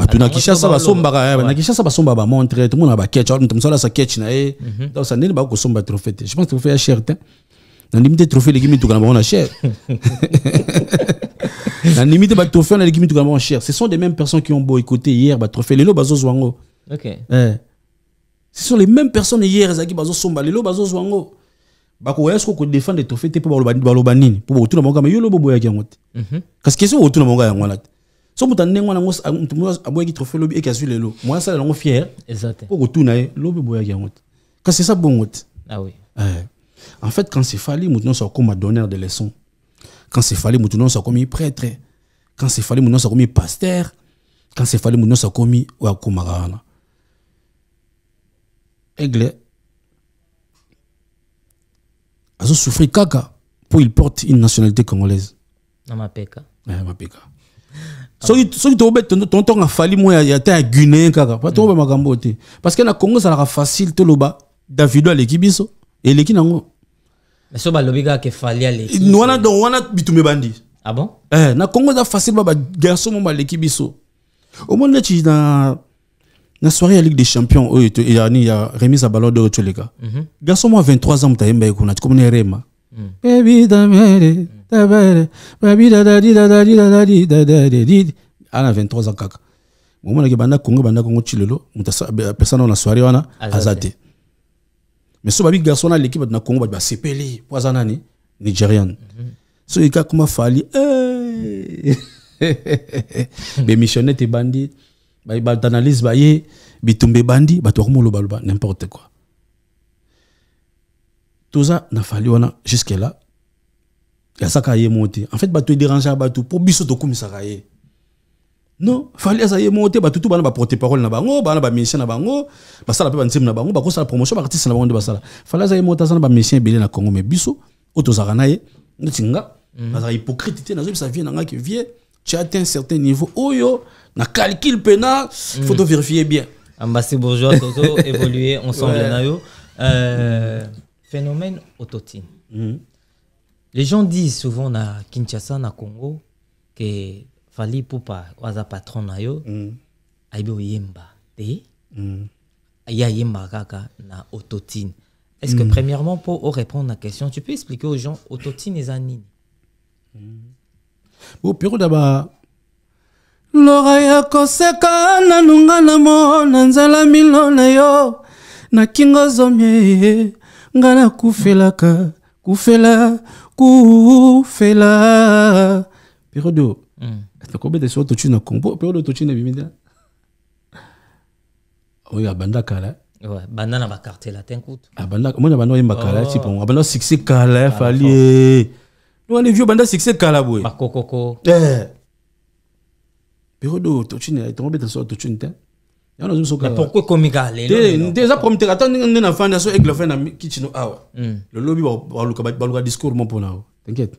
bato na baloba. basombaka Ouais. na kishasa basombaka bamontre tomona baketch moto mosala sa ketch na ye donc sa ndeni bakokosomba trophée te je pense trophée ya cher te nandimi te trophée eleki mituka na bango na cher. Nandimi te batrophée wana eleki mituka na bango cher. Ce sont des mêmes personnes qui ont boycotté hier batrophée lelo bazozwa yango ok. Eh. ce sont les mêmes personnes hier ezalaki bazosomba lelo bazozwa yango bakoya soko kodefendre trophée te mpo baloba- nini? Mpo botuna bango kama yo lo boboyaki yango te Mhm. kasi question botuna bango yango wana te so moto andenge wana moto aboyaki trophée lobi eke azwi lelo moya asalela yango fier. Eza te mpo kotuna ye lobi boyaki yango te. Kasi eza bongo te oui. En fait quand c'est fali moto nyonso akóma donneur de leçon quand c'est fali moto nyonso akomi prêtre. Quand c'est fali moto nyonso akomi pasteur. Quand c'est fali moto nyonso akomi oyo akómaka wana. Aigle azosouffrir kaka mpo il porte une nationalité congolaise. Na mapeka mapeka soki soki tokobe tontonga fali mo ya ta ya guinéen kaka makambo te. Parce que na congo ezalaka facile toloba davido aleki biso. Eleki nango. Mais so balobi kaka efali aleki wana donc wana bitumba ebandi ah bon? Eh, na congo eza facile ba bagarçon mo baleki biso. Omoni neti na na soirée ya ligue des champions oyo to- ya remise ya ballon d'or toleka Mhm. garçon mo ya 23 ans moto ayemba ye kuna tikomona rema. Baby, damere, ana 23 ans kaka. Banda congo banda congo ti lelo moto asa- apesa nao na soirée wana Aza te. mais so babi garçon wana aleki bato na congo bato basepeli mpo aza nani nigériane so eka kuma fali eh. bemissionnete ebandi ba- bato analyse baye bitumba ebandi bato bakoma olobaloba n'importe quoi. Toza na fali wana jusque là azaka ye mo te en fait bato edérangeaka bato mpo biso tokumisaka ye. Non fali aza ye mo te bato tu bana baporte parole na bango bana bamusicien na bango basala mpe banzembo na bango bakosala promotion baartiste na bango nde basala fali aza ye mo te aza na bamusicien ebele na congo mais biso oyo tozalaka na ye. Neti nga nazalaka hypocrite te nazoyebisa vie na nga ke vie tu as atteint un certain niveau oyo na calcul mpena faut to vérifier bien. Ambassi bourgeois tozo évoluer ensemble na yo. Euh, phénomène autotine les gens disent souvent na kinshasa na congo que fali pupa waza patron na yo ayebi oyemba. Te? Ye ayemba kaka na autotine est ce que premièrement pour répondre na question tu peux expliquer aux gens autotine eza nini ya ba lora ya koseka nanunga na mona nzala milo na yo na kingo zomie nga nakufelaka kufela kufela periode oyo nakobeta so totuni na congo? Periode totuni na bimi te oyo abanda kala. Banda na bakartier latin kutu abanda mona banda oyemba kala ti pongo abanda succès kala fali. e lwana vieux banda succès kala boye bakokoko Eh. periode oyo totuni tongobeta so totuni te yango nazo soka mais pourquoi komika te lelo? te eza problème te ata nde na fandi so aigle fin na kitchino awa. Lolobi ba- baluka discours mo mpona awa. T'inquiète.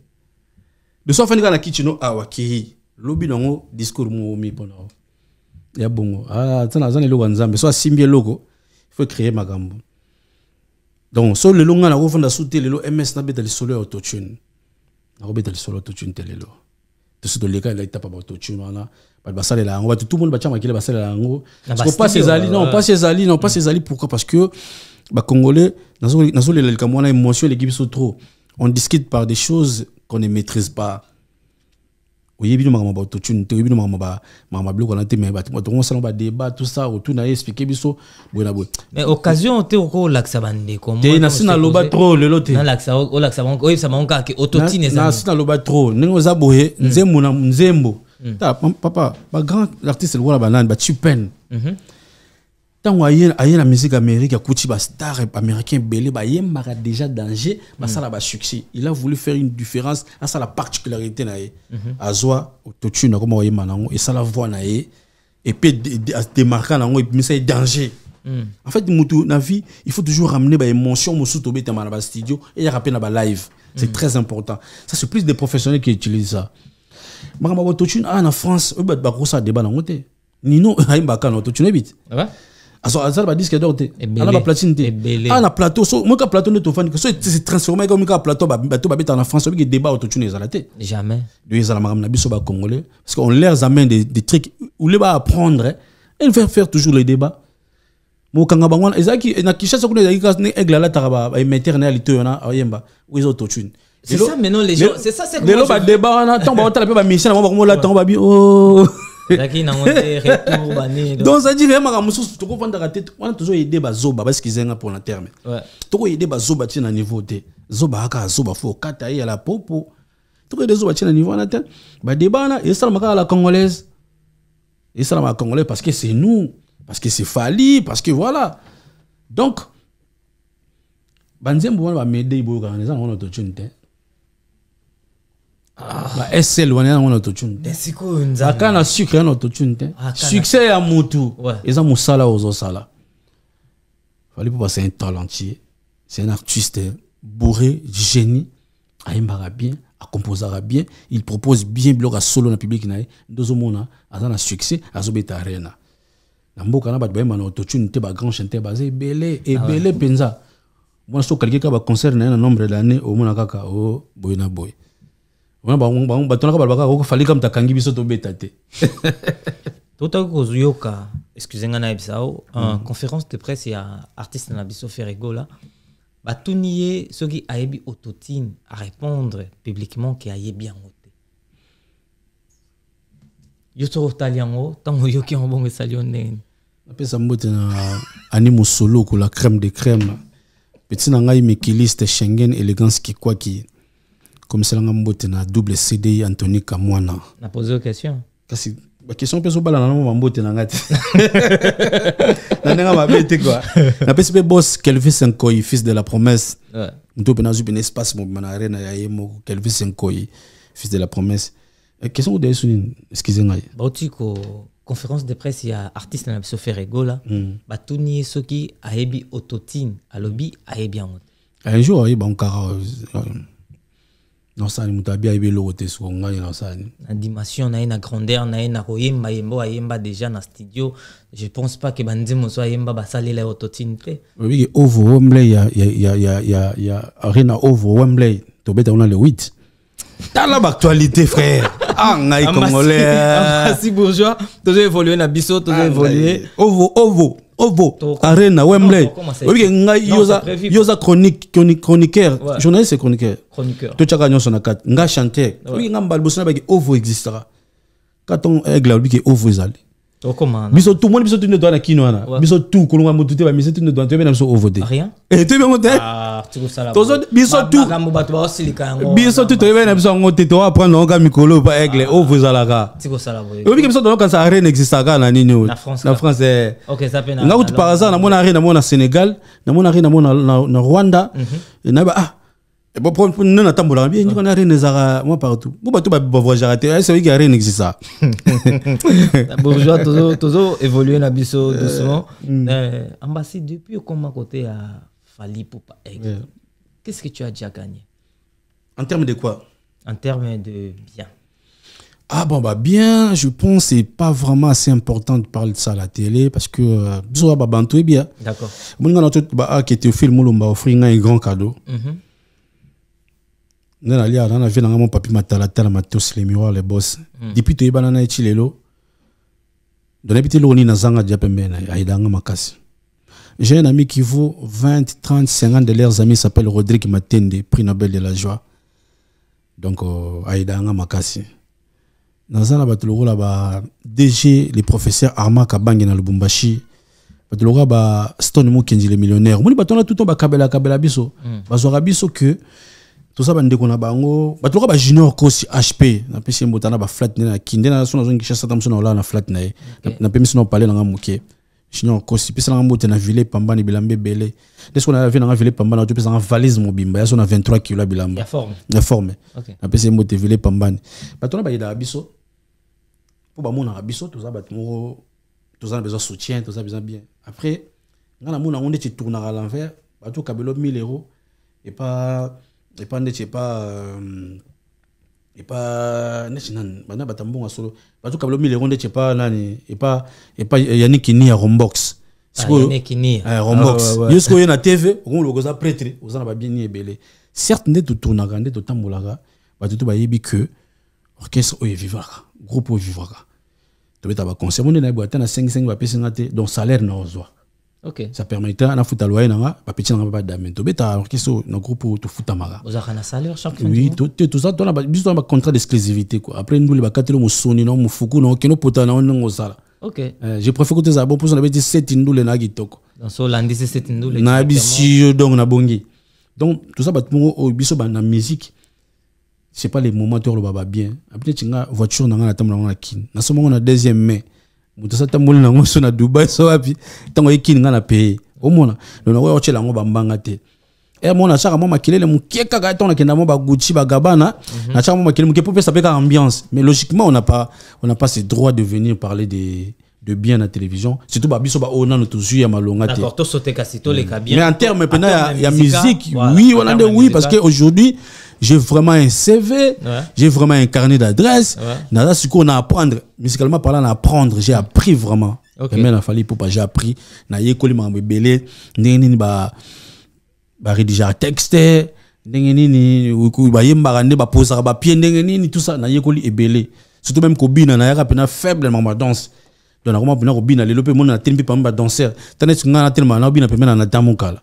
De so afandi kaka na kitchino awa kei lobi nango discours mo omi mpona awa. Ya bongo. Ah, aza na- eloko ya nzambe. So asimbi eloko il faut créer makambo. Donc so lelo ngai nakofanda su te lelo ms nabeta lisolo ya autotune. Nakobeta lisolo autotune te lelo. Tosi toleka ela etapa bautotune wana bato basalela yango bato tout monde batya makele basalela yango pasi ezali non pasi ezali non pasi ezali pourquoi? Parce que bacongolais nazo- nazolela likambo wana émotion eleki biso trop on discute par des choses qu'on ne maîtrise pas. Oyebi no makambo bautotune te oyebi no makambo makambo biloko wana te mais bato bato ngosala badébat tout ça otuna ye explike biso boye na boye mais occasion te oko olakisa bandeko te nasi naloba trop lelo te oyebisa bango kaka ke ototine eza nasi naloba trop. Ndenge oza boye nzembo nzembo Ta, pa- papa bagrand artiste lokola banani batie peine ntango aye aye na musique amérique akuti bastar américain ebele bayembaka déjà danger basala basuccès il a voulu faire une différence asala particularité na ye azwa autotune akoma koyemba nango esala voix na ye epe ademarka nango ebimisa ye danger. En fait mutu na vie il faut toujours ramener baémotion mosusu tobetama na bastudio eyaka mpe na balive c'est très important. Ça c'est plus des professionnels qui utilisent ça makambo ya autotune ah na france oyo bato bakosala débat nango te nino ayembaka na autotune oyebi te azala badiske d'or te ana baplatine te ah na plateau so moka plateau nde tofandi so transforme eka omika plateau ba- bato babetaka na france obiki débat autotune ezala te jamais donc ezala makambo na biso bacongolais parce qu'on leur amène des, des trucs oule baapprendre hein. elle veut faire toujours le débat mokanga bango wana ezalaki na kishasa kuna ezalaki aigle alataka baémettere na ya litoyo na ayemba oyo eza autotune C'est ça, maintenant, les gens- c'est ça, c'est que lelo moi, je- badébat wana ntango baotala mpe bamisien na bango bakomolata yango babi o ezalaki nango te retour bani donc. Ça dit ye makambo mosusu tokofandaka te wana tozoyede bazoba baskizenga mpona terme Ouais. tokoyede bazoba tie na niveau te zoba zoba fo okata ye ya la popo tokoyede zoba tie na niveau wana te badeba wana esalamaka kaka la congolaise. Congolaise parce que c'est nous parce que c'est fali parce que voilà. Donc banzembo wana na te ba sl wana eza nango na autotune? Te aka na sucre ya na autotune te Ah, succès ya Ouais. eza mosala oyo ozosala fali mpo c'est un talentier. C'est un artiste bourré génie. Ayembaka bien akomposaka bien. Il propose bien biloko ya solo na public na ye nde ozomona aza na succès azobeta arena. Na mboka na bato bayemba na autotune te bagrand chanteur baza ebele ebele mpenza. Mwana so okalike kaka baconcert na ye na nombre d'année omona kaka o boye na boye bato naka balobaka kaka fali kaka moto akangi biso tobeta te. Totaki koyoka excuse nga nayebisa en conférence de presse ya artiste na biso ferregola batuni ye soki ayebi autotine arépondre publiquement ke ayebi yango te. Yo otali yango ntango oyoki yango bongo esali yo ndenge napesa mbote na ani la crème de crème. Peti na ngai schengen élégance kikwaki komiselanga mbote na double cdi antony kamwana. Na pose yo question kasi baquestion mpe ezobala na nango bambote na ngai te. Na ndenge mabe te kua napesi mpe bos kelvis nkoi fils de la promesse. Moto mpe nazwi pene espace mobima na arena ya ye moko kelvis nkoi fils de la promesse. Eh, question odeye so nini? Excuse ngai bauti ko conférence de presse ya artiste na biso ferregola batuni ye soki ayebi autotine alobi ayebi yango. Te un jour ayebango kaka nasani moto abi ayebi eloko te soko ngai nasani na dimension na ye na grandeur na ye na koyemba yemba oyo ayemba déjà na studio je pense pas ke banzembo so ayemba basalela ye autotine te obiki ovo wembley ya, ya, ya, ya, ya, ya arena ovo wembley tobeta kuna le 8 tala baactualité frère. Ah ngai congolais. amasi bourgeois tozo évolue na biso tozo Ah, évolue ngai. ovo ovo ovo. Arena wembley été? ngai yoza yoza chronique chroni- chroniqueur. Journaliste chroniqueur. Chroniqueur. Totyaka nyonso na kati nga chanteur. Obiki nga mbala liboso na baki ovo existera. Katon aigle alobi ke ovo ezali. tokomana biso tu moni biso tu nde toa na kino wana. Biso tu kolonga motu te bamisi tu nde toa toyebi na biso ovo te rien. Eh, te Ah, biso Ba- tu- yango biso yango te toaprendre yango ka mikolo pa aigle ovo ezalaka tikosala boye oyebi ke biso tonokanisa arene existaka na nini Na France, eh. nga kutu par hasard namona arene namona na sénégal namona arene namona na- na rwanda. Nayeba ah ne natambolaka bien ndiko na arene ezalaka mwa partout. Bo bato bavoyageaka te ese oyiki arene exista bourgeois tozo tozo évoluer na biso doucement. Euh, ambassade depuis okoma côté ya fali aigle qu'est-ce que tu as déjà gagné? En termes de quoi? En termes de bien. Ah bon, bah bien, je pense que c'est pas vraiment assez important de parler de ça à la télé parce que euh, biso ba bantu e bien. d'accord. Mon gars tout ba ah, qui était au film Mulumba offrir un grand cadeau. Mhm. Nana lia nana vient mon papi matala tala matos les miroirs les boss. Depuis to yebana na chilelo. Donne petit loni na zanga dia pembena aidanga makasi. J'ai un ami qui vaut 20, 30, 50 de leurs amis s'appelle Rodrigue Matende, prix Nobel de la joie. Donc euh, aidanga makasi. naza na bato lokola ba dg le professeur arma kabange na lubumbashi bato lokola ba stone mokenzi le millionnaire omoni bato wana tuto bakabelakabela biso bazwaka biso ke toza bandeko na bango bato lokola bajunior kosi hp napesi ye mbota na baflat nde na kinde na so nazongi ata moso na olala na flat na ye. Napemisi na opale nanga moke junior kosi pesa nanga mbote na ville pambani bilamba ebele nde soko na vie nanga ville pambani ato pesanga valise mobimba. Ya so na 23 kilo ya bilamba ya forme. Ya forme. Ok. Napesi ye mbote vile pambani. Bato wana bayedaka biso mpo bamonaka biso toza bato moko toza na besoin soutien toza besoin bien. Après nga namona yango ndeti tournaka l'envers bato kabelo 1000 euros epa epa ndeti epa epa ndeti nani bana bata mbongo ya solo 1000 euros ndeti epa nani epa epa yanikini ya rombox. Sikoyo- Yannick rombox. Ouais, ouais. yo sikoyo oye na tv okomona lokola oza prêtre oza na babieni ebele certes nde totournaka nde totambolaka bato to bayebi ke orchestre oyo evivaka groupe oyo evivaka tobeta baconcert mo nde nayebi ata na 55 bapesi nga te donc salaire na ozwa ok. Ça permettait nafuta loyer nanga bapeti nanga mpe badame tobeta orchestre oyo na groupe oyo tofutamaka ozalaka na salaire chaque fin oui to- te toza tona ba- biso tona bacontrat d'exclusivité quoi. Après ndule bakateli mosoni na mofuku na okende opota na o ndenge ozala ok. Eh, je préfère kote ezala bon mposo na beti seti ndule na kitoko donc. So olandisi seti ndule nayebi directement. si yo donc nabongi. Donc toza bato moko oyo biso ba- na musique c'est pas les moments to oloba babien apeteti nga voiture na nga natambola yango na nasomango na deuxième mai moto asa tamboli nango so na dubai so wapi? Ntango ayekini nga na paye. Omona donc nakoya otyela yango bambanga te. E mona atyaka mwa makelele moke kaka ntango nakenda mwa bagucci bagabana natyaka mwa makelele moke mpo pesa mpe kaka ambiance mais logiquement on n'a pas on n'a pas ce droit de venir parler de de bien na télévision surtout babiso baoyo nano tozwi ya malonga te d'accord tosote kasi toleka bien mais en termes En maintenant, il y a, musique, voilà, oui, on a dit oui, parce musical. qu'aujourd'hui, j'ai vraiment un CV, j'ai vraiment un carnet d'adresse. Ouais. Nada, ce qu'on a à apprendre, musicalement parlant, à apprendre, j'ai appris vraiment. Ok. Mais il a fallu pour pas, j'ai appris. Na yekoli ma belé, nini ba ba rédiger texte, ndenge nini ba yembara nde ba poser ba pied ndenge nini tout ça na yekoli ebele. Surtout même kobina na yaka pena faible ma danse. Donc nakoma pena kobina lelo pe mona tempi pa ba danseur. Tane tsinga na telema na obina pe na na tamukala.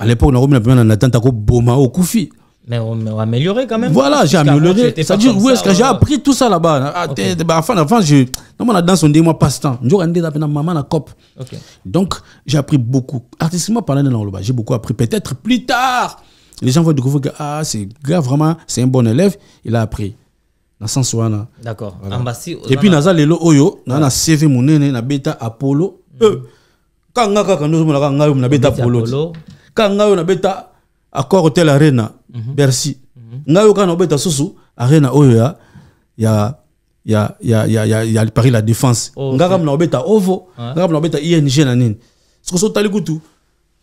À l'époque, on a remis la première Nathan Tako Boma au Koufi. mais on on va améliorer quand même Voilà, j'ai amélioré. Ça dit, comme où est-ce que j'ai appris tout ça là-bas Ah, t'es- bah, Enfin, enfin, je. Non, on a dans son moi passe-temps. Je regardais la maman la cop. ok Donc, j'ai appris beaucoup. Artistiquement parlant, dans le bas, j'ai beaucoup appris. Peut-être plus tard, les gens vont découvrir que ah, c'est gars, vraiment, c'est un bon élève. Il a appris. Ce sens là. d'accord ambassi Et puis, naza lelo oyo, na na CV monene na beta Apollo. Euh, quand nga kaka nous na nga yo na beta Apollo. Quand nga yo na beta accord hotel arena Bercy. Nga yo kana beta susu arena oyo ya ya ya ya ya ya ya Paris la défense. Nga kama na beta OVO, nga kama na beta ING na nini. Siko so tali kutu.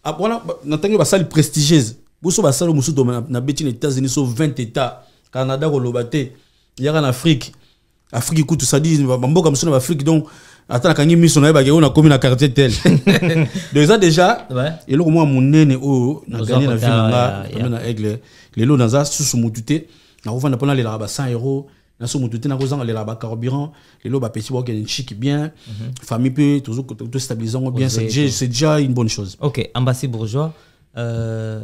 Apona na tangi basali prestigieuse. Boso basali musu to na na beti na États-Unis so 20 états. Canada ko lobate. Yaka na Afrique. Afrique kutu ça dit bamboka musu na Afrique donc ata nakangi miso na ye bakei oyo nakomi na quartier tel. Donc eza déjà eloko mwa monene oyo nagani na vie na kota, nga ya- pembe na aigle. Lelo naza susu motu te nakovanda mpo nalelaka ba 100 euros naso motu te nakozanga lelaka bacarburant lelo bapesi bakokende chik bien. Famille mpe tostabilize yango bien c'est déjà une bonne chose. Ok ambassi bourgeois euh,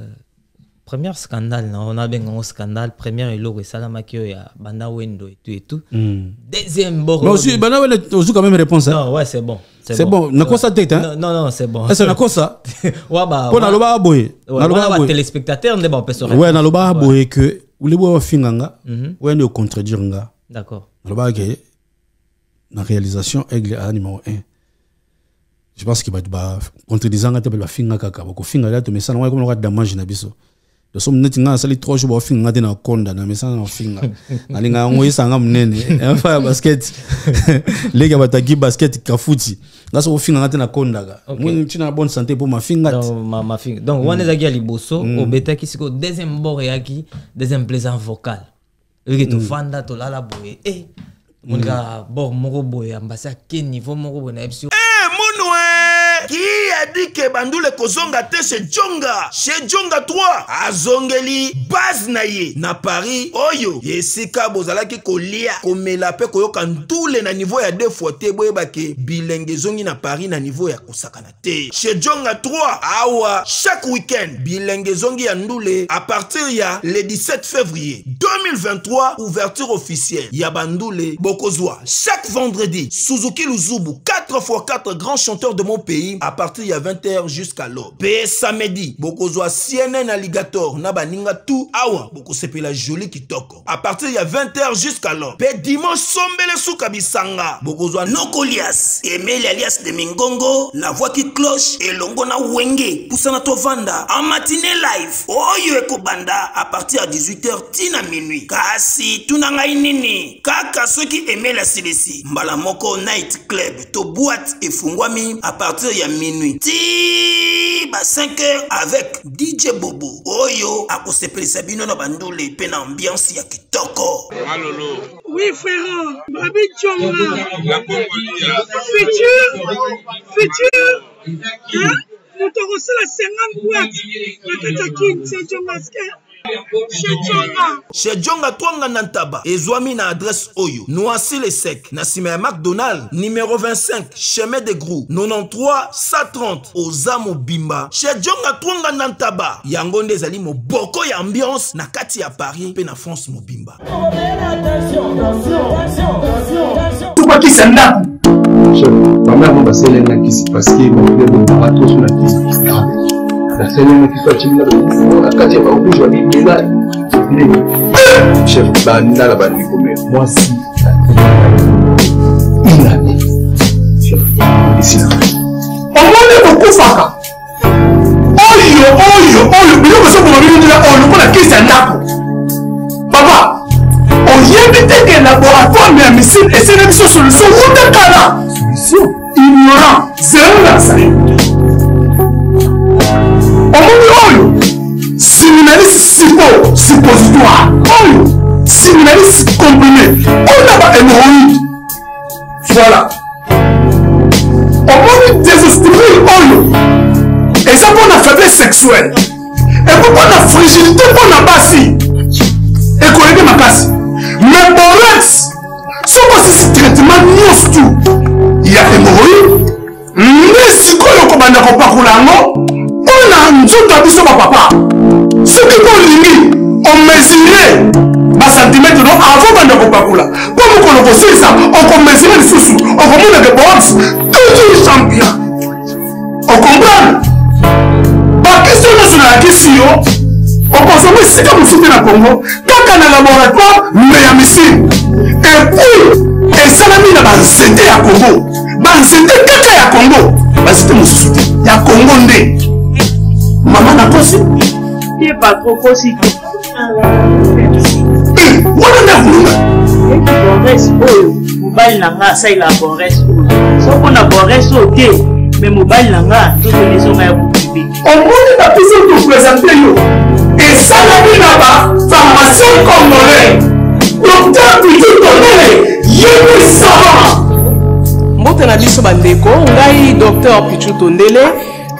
première scandale na on abengango scandale. Première eloko esalamaki oyo ya banda wendo et tout et tout. Deuxième mais aussi bana wele ozu quand même réponse hein? non ouais c'est bon C'est bon, nakosa tête, hein? non non c'est bon. Est ce nakosa wa ba mpo nalobaka boye nalobaka ba téléspectateur nde ouais nalobaka boye ke ulebi oyo bafinga nga oyo nde ocontredire nga d'accord. Nalobaka ke na réalisation aigle a numéro 1 je pense que bato bacontredisanga te bale bafinga kaka. Bakofinga lia tomesana wana komona damage na biso toso neti nga nasali trois jours baofinga nga te na konda na mesana na ofinga nalinga yango esanga monene efa ya basket. Leki ya bataki basket kafuti nga so ofinga nga te na kondaka ntina na bonne santé mpo mafinga te donc wana ezalaki ya liboso obetaki sikoyo deuxième bord eyaki deuxième plaisant vocal. Oyoki tovanda tolala boye. E monika bord moko boye ambasi ake niveau moko boye nayebi si munwe! Ki adi ke bandule kozonga te chez jonga chez jonga 3 azongeli base na na paris oyo esika bozalaki kolia komela mpe koyoka ndule na nivo ya deux fois te na paris na nivo ya kosakana te. Chez jonga 3 awa chaque week-end bilenge ezongi ya ndule a partir ya le 17 février 2023 ouverture officielle. Ya bandule bokozwa chaque vendredi suzuki luzubu 4 x 4 grands chanteurs de mon pays à partir ya 20h jusqu'à l'aube. Mpe samedi bokozwa cnn alligator na baninga tu awa bokosepela joli kitoko. À partir ya 20h jusqu'à l'aube. Mpe dimanche sombele suka bisanga bokozwa nokolias emeli alias de mingongo la voix qui cloche elongo na wenge pusana tovanda. En matinée live oyo ekobanda à partir ya 18h tina minuit. Kasi tuna ngai nini? Kaka soki emeli asilisi. Mbala moko night club to boîte efungwami à partir ya minuit ba 5 heures avec dj bobo oyo akosepelisa bino na bandule mpe na ambiance ya kitoko Malolo. Oui, frère, Babi Tchonga. Futur, futur. Hein? Nous te reçons la 50 boîtes. Le Katakin, c'est Tchongaske. Chez jonga twanga na ntaba. Ezwami na adresse oyo. Noisi le sec. Na nsima ya macdonald numero 25 chemin de grou 93 130 oza mobimba. Chez jonga twanga na ntaba. Yango nde ezali moboko ya ambiance na kati ya paris mpe na france mobimba. Tokokisa ndako bamama baselengakisi parceke bakobebomaka toso na kisi naselengaki so aciminga na kati ya barouge babibela chef bandala bandikome mwasi inane omoni kokufaka oyo oyo oyo biloko ezoboma bino ndela oyo lokola kisi ya ndako papa oyebi teke laboratoire ya misine esene biso solution wuta kala solution ignorant. Zero na zali omoni oyo siminalisi sipo suppositoire oyo siminalisi comprimé. Oyo na bahemoroïde voilà. Omoni désostifile oyo eza mpona faiblesse sexuelle. Epo mpona frigidité mpona basi? Ekoyede makasi. Mais borex soki osisi traitement nyonso tu. Ya hémoroïde nde sikoyo kobanda kopakola yango nzoto ya biso bapapa soki kolingi omesure basantimetre no avant banda kopakola mpo mokolo kosilisa okomesure lisusu okomonake box toujours champion. Okomprendre bakestio nyonso nayakisi yo okozonga esika mosusu te na congo kaka na laboratoire me ya misine epuis esalami na banzete ya congo banzete kaka ya congo banzete mosusu te ya congo nde mama nakosi Ye patron kosi te. wana Eki bores oyo mobali na nga asalela bores oyo. Soko na bores oyo te, me mobali na nga nzoto ezonga ya bokibe. omoni bapesi topresente yo esalami na bapharmacien congolais docteur pitu tonele yebi savant mbote na biso bandeko ngai dr pichu tondele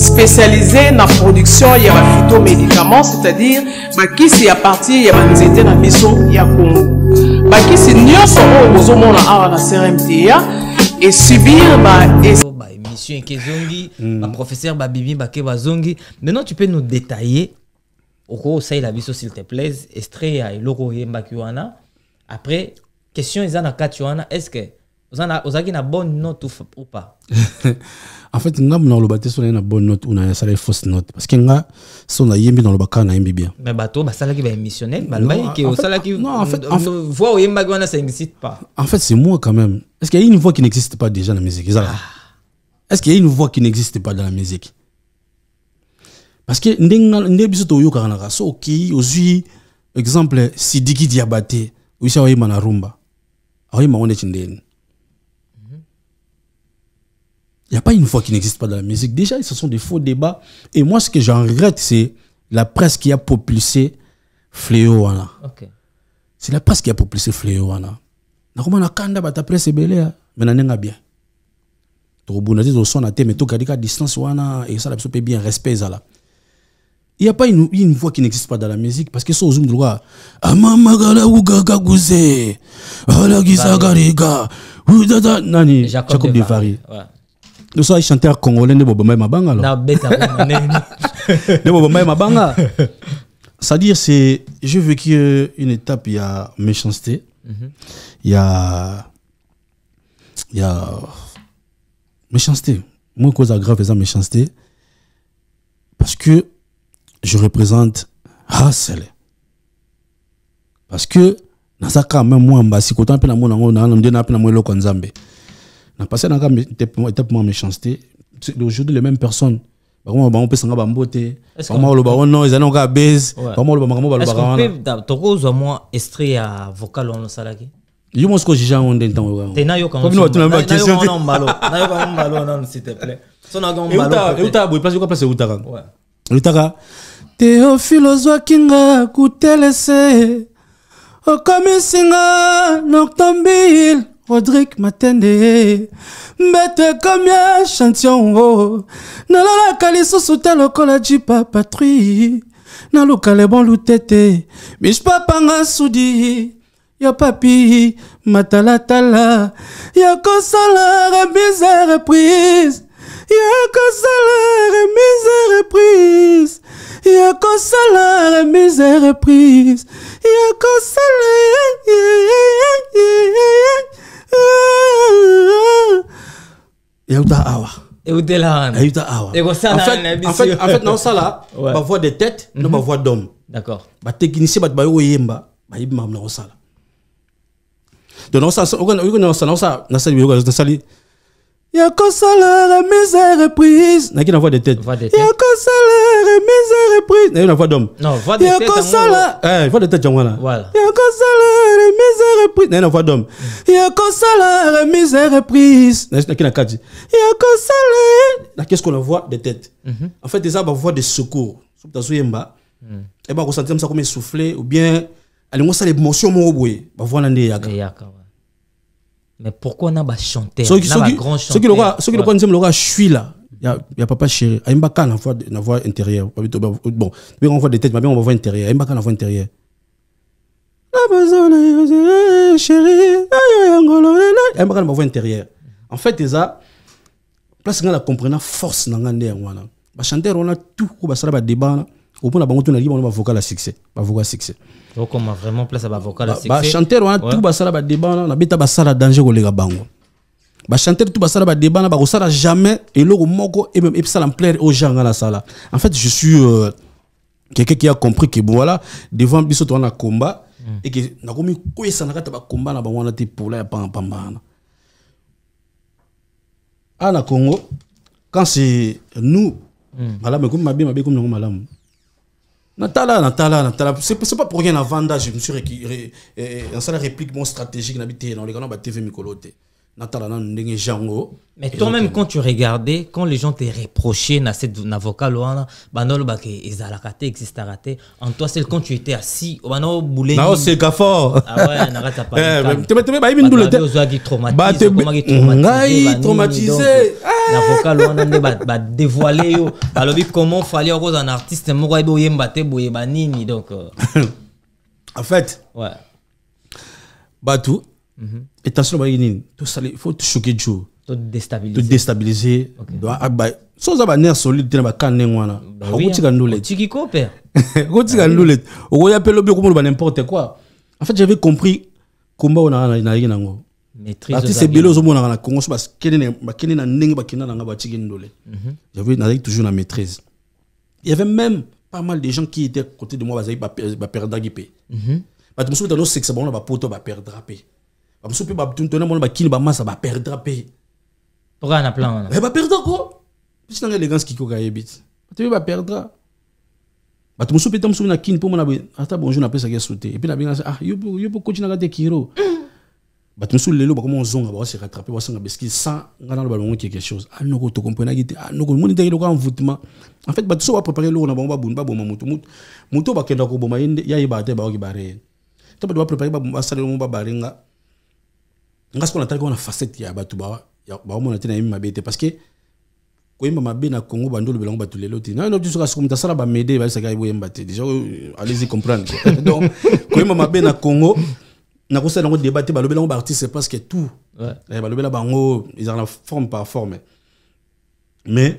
spécialisé na production ya baphytomédicament c'est-à-dire bakisi ya partir ya banzete na biso ya congo. Bakisi nyonso oyo bozomona awa na crmta esubir ba Oh, bah, émission ekezongi baprofesseur babibi bake bazongi maintenant tu peux nous détailler oko osalela biso s'il te plaise extrait ya eloko oyembaki wana après question eza na kati wana est ce que ozalaki na bonne note ou pas? En fait nga mna oloba te so naye na bonne note ou na asala fausse note. Parce que nga so nayembi na oloba kaka nayembi bien. Mais bato basalaki baémissionnel balobaki ke osalaki voix oyembaki wana ça n'existe pas. En fait c'est moi quand même. Est ce qu'il y a une voix qui n'existe pas déjà dans la musique? Ezala est ce qu'il y a une voix qui n'existe pas dans la musique? Parce que nde biso toyokaka naka so okei ozwi exemple sidiki diabate oyisi aoyemba na rumba. Aoyemba ngo neti ndeni Il n'y a pas une voix qui n'existe pas dans la musique. Déjà, ce sont des faux débats. Et moi, ce que j'en regrette, c'est la presse qui a propulsé Fléau. Wana. ok C'est la presse qui a propulsé Fléau. Wana. nakomona kanda bata presse ebele me na ndenge bien tokobunda te toswana te me tokadika distance wana esala biso mpe bien respect ezala il n'y a pas une, une voix qui n'existe pas dans la musique parce que so ozumi toloka amamakala ukaka kuze alakisakarika udada nani Jacob jacob de devari Ouais. So chanteur congolais nde bobombai mabanga na nde bobombai mabanga. C'est-à-dire c'est j'ai vécu euh, une étape il y a méchanceté. Il y a il y a méchanceté. Moi cause grave eza méchanceté parce que je représente hasele parce que naza kaka me mwamba sikota mpe namona yango na nde na mpe na mwa eloko nzambe na passé naka étape mwa méchanceté. Aujourd'hui les mêmes personnes. Bakoma bango opesanga bambote Est-ce qu'on- bango baloba ngo non ezali naka base Ouais. bango baloba makambo balobaka wana tokozwa mwa extrait ya vocal wana osalaki yo moko siko juge yango nde ntango te nayoka Comme nous, on a ma question, nayoka mbalo nayoka mbalo nano s'il te plaît. So nayoka mbalo eutaka boye place yoka place eutaka Ouais. eutaka teofile ozwaki nga kutelese okomisinga noctambile rodrik matende. Mbete ekomia chantion o nalalaka lisusu te lokola jipa patrui naluka lebon lutete mishpapanga sudi ya papi matalatala ya kosala remise reprise ya kosala remise reprise ya kosala remise reprise ya kosala yauta awa. Ayuta awa. En fait- en fait- en fait naosala Ouais. bavoix de tête no bavoix d'homme. D'accord. Batechnicien bato bayo koyemba bayebi makambo na kosala donc naosala nasali biloko nasali ya kosala remise reprise naki na voix de tête. Voix de ya tête. kosala remise reprise nayebi na voix d'homme. Non voix de ya tête kosala Eh, voix de tête yango wana Voilà. ya kosala remise reprise naye na voix d'homme. Ya kosala remise reprise naki na kati ya kosala naki eske na voix de tête? En fait eza bavoix de secours. Soki tazoyemba eba kosentir misa komi essoufflé ou bien alingi osala émotion moko boye bavoix na nde eyaka eyaka ouais. Mais pourquoi soki na soki bagrand soki lokola soki chanteur lokola nzembo lokola shui la ya, ya papa chéri. Ayembaka na voix na voix intérieure Babi to- ba- bon benga voix de tête mabenga ba voix intérieure ayembaka na voix intérieure Na bazona yo, eh, chéri ayo ya ngolo nene. ayembaka na ba voix intérieure en fait eza place nga na comprena force nga yango wana bachanteur wana tout. Oyo basala badébat wana opona bango to naliki bango bavocal ya succès. Bavocal ya succès. Okoma vraiment place ya bavocal ya succès. bachanteur wana Ouais. tu basala badébat wana nabeta basala danger koleka bango. Bachanteur tu basala badébat wana bakosala jamais eloko moko et même epesala plaire au genre nga nasala en fait je suis euh, quelqu'un qui a compris que bon voilà devant biso to wana combat et que nakomi kwesa na kati ya bakomba na bango wana te pola ya pambapamba wana awa na congo quand c'est nous malamu ekomi mabe mabe ekomi nango malamu natala natala natala c'est pas pour rien avant je me suis réplique mon stratégique na bi te na oleka Mais toi-même, quand tu regardais, quand les gens te reprochaient na cette na vocal wana, banolo ba ke ezalaka te existara te. En toi, c'est quand tu étais assis, banolo boulé. naoseka fort Ah ouais, narata pas. Eh, tebe tebe bayebi ndule te ozwaki traumatisé, Bate- okomaki ngai traumatisé. na vocal wana nde ba- badévoile yo balobi comment fallait okozala na artiste moko ayebi oyemba te boye banini donc euh, en fait ouais bato étation bayaki nini tosali faut tochoke jo to déstabiliser. Todéstabilise so oza baner solide te na bakane ndenge wana Bah oui, okotika hein. ndule te otiki ko père okotika ndule okoya mpe lobi okomona ba n'importe quoi. En fait j'avais compris komba oyo nanga nayaki nango maîtrise artiste ozali. ebele ozomonaka na congo so bakende na- na ndenge bakenda nanga batiki ndole j'avais nazalaki toujours na maîtrise. Il y avait même pas mal de gens qui étaient à côté de moi bazalaki bape- baperdaki mpe bato mosusu beta nosekisa bango na bapoto baperdra mpe bamosusu mpe batona mona bakini bamasa baperdra mpe tokaa na plan wana baperdra ko pesi nanga élégance kikoka yebi te bato mpe baperdra bato mosusu mpe ta mosusu na kini mpo mona ata bonjour napesaki yesu te epuis nabengasi ah yo yo mpe kotinaka te kiro. Bato mosusu lelo bakoma ozonga bakose rattrape basanga beski sans nga naloba bango quelque chose. Anoko tokomprenaki te anoko moni teki lokola envoûtement en fait bato so baprépare eloko na bango babuni baboma motu motu oyo bakendaka koboma ye yayebaka te baoki bare ye to bato baprépare basala eloko babare nga nga sikoyo natalaki wana facette ya bato baomona te na yemi mabe te. Parce que koyemba mabe na congo bandi olobelango bato lelo te. Nano tisoka siko moto asala bamede balisaki ayiboyemba te. Déjà allez-y comprendre donc koyemba mabe na congo nakosala yango débat te balobelango baartiste parce que tout. Eh, balobela bango ezala na forme par forme. Mais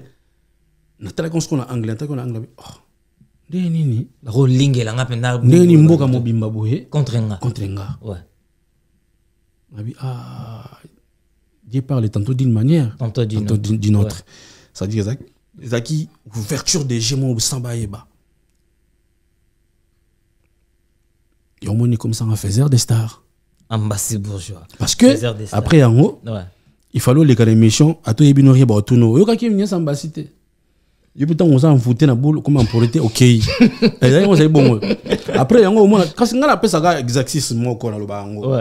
natalaki ngo siko na anglais natalaki ngo na anglais oh, ndenge nini? Ndenge nini mboka mobimba boye? Contre nga. Contre nga. Ouais nabi ah dieu parle tantôt d'une manière Tantôt d'une autre. autre. C'est-à-dire ezalaki ouverture des gémeaux sans bayeba yomoni comme ça nga faiseur des stars. Ambassade bourgeois. Parce que après yango ouais. il fallait na émission atoyebi no oyeba otuno oyokaki nyonso ambasi te yo mpe ntango oza mvute na bolo koma mpore te okei ezali yango ozali bongo après yango omona kasi ngai napesaka exercice moko naloba yango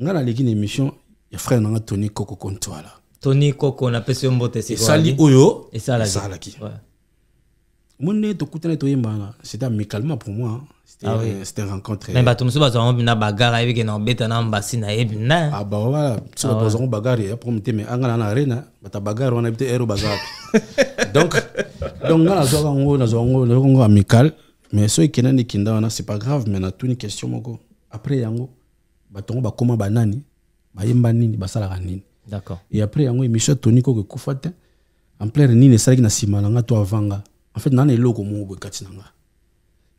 ngai naleki na émission ya frère nanga tony koko kontwala tony koko napesi yo mbote esali ali? oyo esalaki. omoni ndenge tokutani toyembana c'était amicalement pour moi hein. c'était Ah euh, rencontre me bato mosusu bazwaka mpena bagara ayebike na obeta na mbasi nayebi na. Ah bah voilà, so ouais. bazango bagari ya problème te mais anga na na arena bata bagari wana bite ero bazara donc donc nga nazwaka ngo nazwaka ngo nazwaka ngo amical mais so ekendani ekinda wana c'est pas grave mais natuni question moko. Après yango bato ngo bakoma banani bayemba nini basalaka nini. Et après yango émission toni koko ekufa te. Nini esalaki na nsima na nga to avanga. En fait naa na eloko moko boye kati na nga?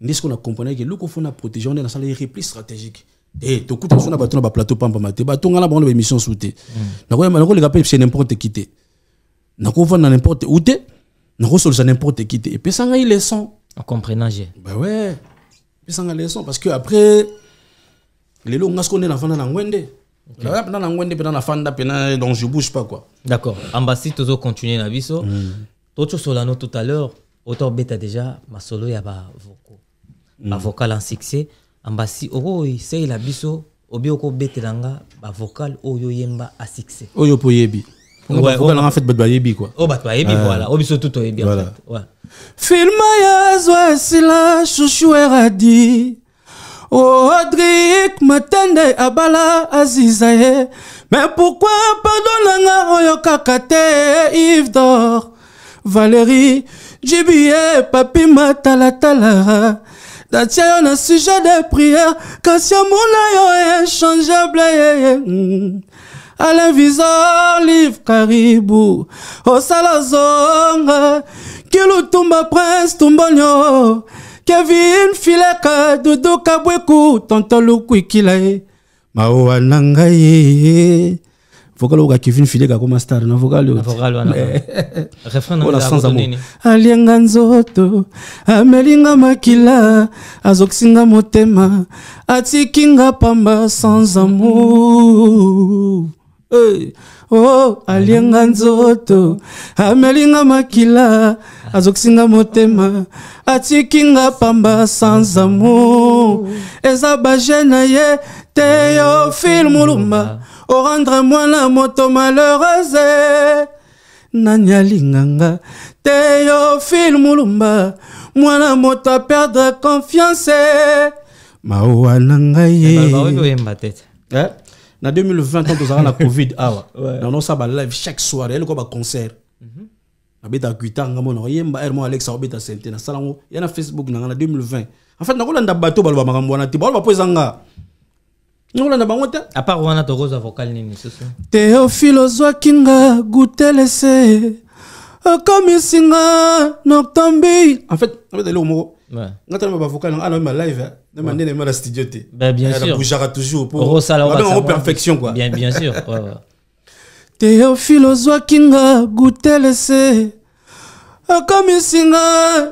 Nde na comprenaki eloko fo na nde repli stratégique. Tokuta so na bato na baplateau pampama te. Na bango na baémission su te. Nakoyemba- nakoleka mpe chez n'importe qui te. Nakovanda na n'importe où te nakosolisa n'importe qui te. Epesa ngai leçon. En comprenant bah ouais epesa ngai leçon. Parce que après lelo nga siko nde nafanda na ngwende. Lelo mpena na ngwende mpena nafanda mpena donc je bouge pas quoi. D'accord. Ambasi tozo continuer na biso totosolano tout à l'heure autant beta déjà masolo ya bavoko bavocal en succès. Ambasi okoyiseyela biso obi okobetela nga bavocal oyo oyemba a succès. Oyo mpo oyebi Ouais, vocal en fait bato bayebi quoi. Oyo bato bayebi voilà. Oyo biso tu toyebi en fait. Ouais. filma ya shushu eradi odrik matende abala aziza ye mais pourquoi pardon nanga oyo kaka te ive dor valérie jibie papi matalatala datia yo na sujet de prière. Kasi amona yo inchangeable ye mm. alain visor live karibu osala zonga kilutumba prince tumbonyo kevin fileka dudu kabweku tonto lukwikila ye maowa na ngai ye vocal oyoka kevin fileka akoma star na vocal oyo. Na vocal wana. Refrain oyo na na sans amour. alienga nzoto amelinga makila azokisinga motema atikinga pamba sans amour. Hey. oh alienga nzoto amelinga makila azokisinga motema atikinga pamba sans amour. Eza baje na ye te yo fil mulumba orendre mwana moto malheureuse. Nani alinganga? Teofile mulumba. Mwana moto aperdre confiance. Mawa na ngai ye baoki oyemba tete Eh? na 2020 ntango tozalaka na covid. Awa Ouais. nanosala ballive chaque soir eloko baconcert nabetaka kuitanga mona oyemba aire mo alexa obeta sente nasala yango ya na facebook na nga na 2020 en fait nakolanda bato baloba makambo wana te baloba mpo ezanga nakolanda bango te. À part wana tokozwa vocal nini susu teofile ozwaki nga gutelese okomisi nga noctombi. En fait nabeta eloko moko. Ouais. nga tala bavocal nanga ana oyemba live nayemba nde nayemba na studio te. Ben, bien sûr. nabougeaka toujours po perfection quoi. bien bien sûr ouais, ouais. teofile ozwaki nga gutelese okomisi nga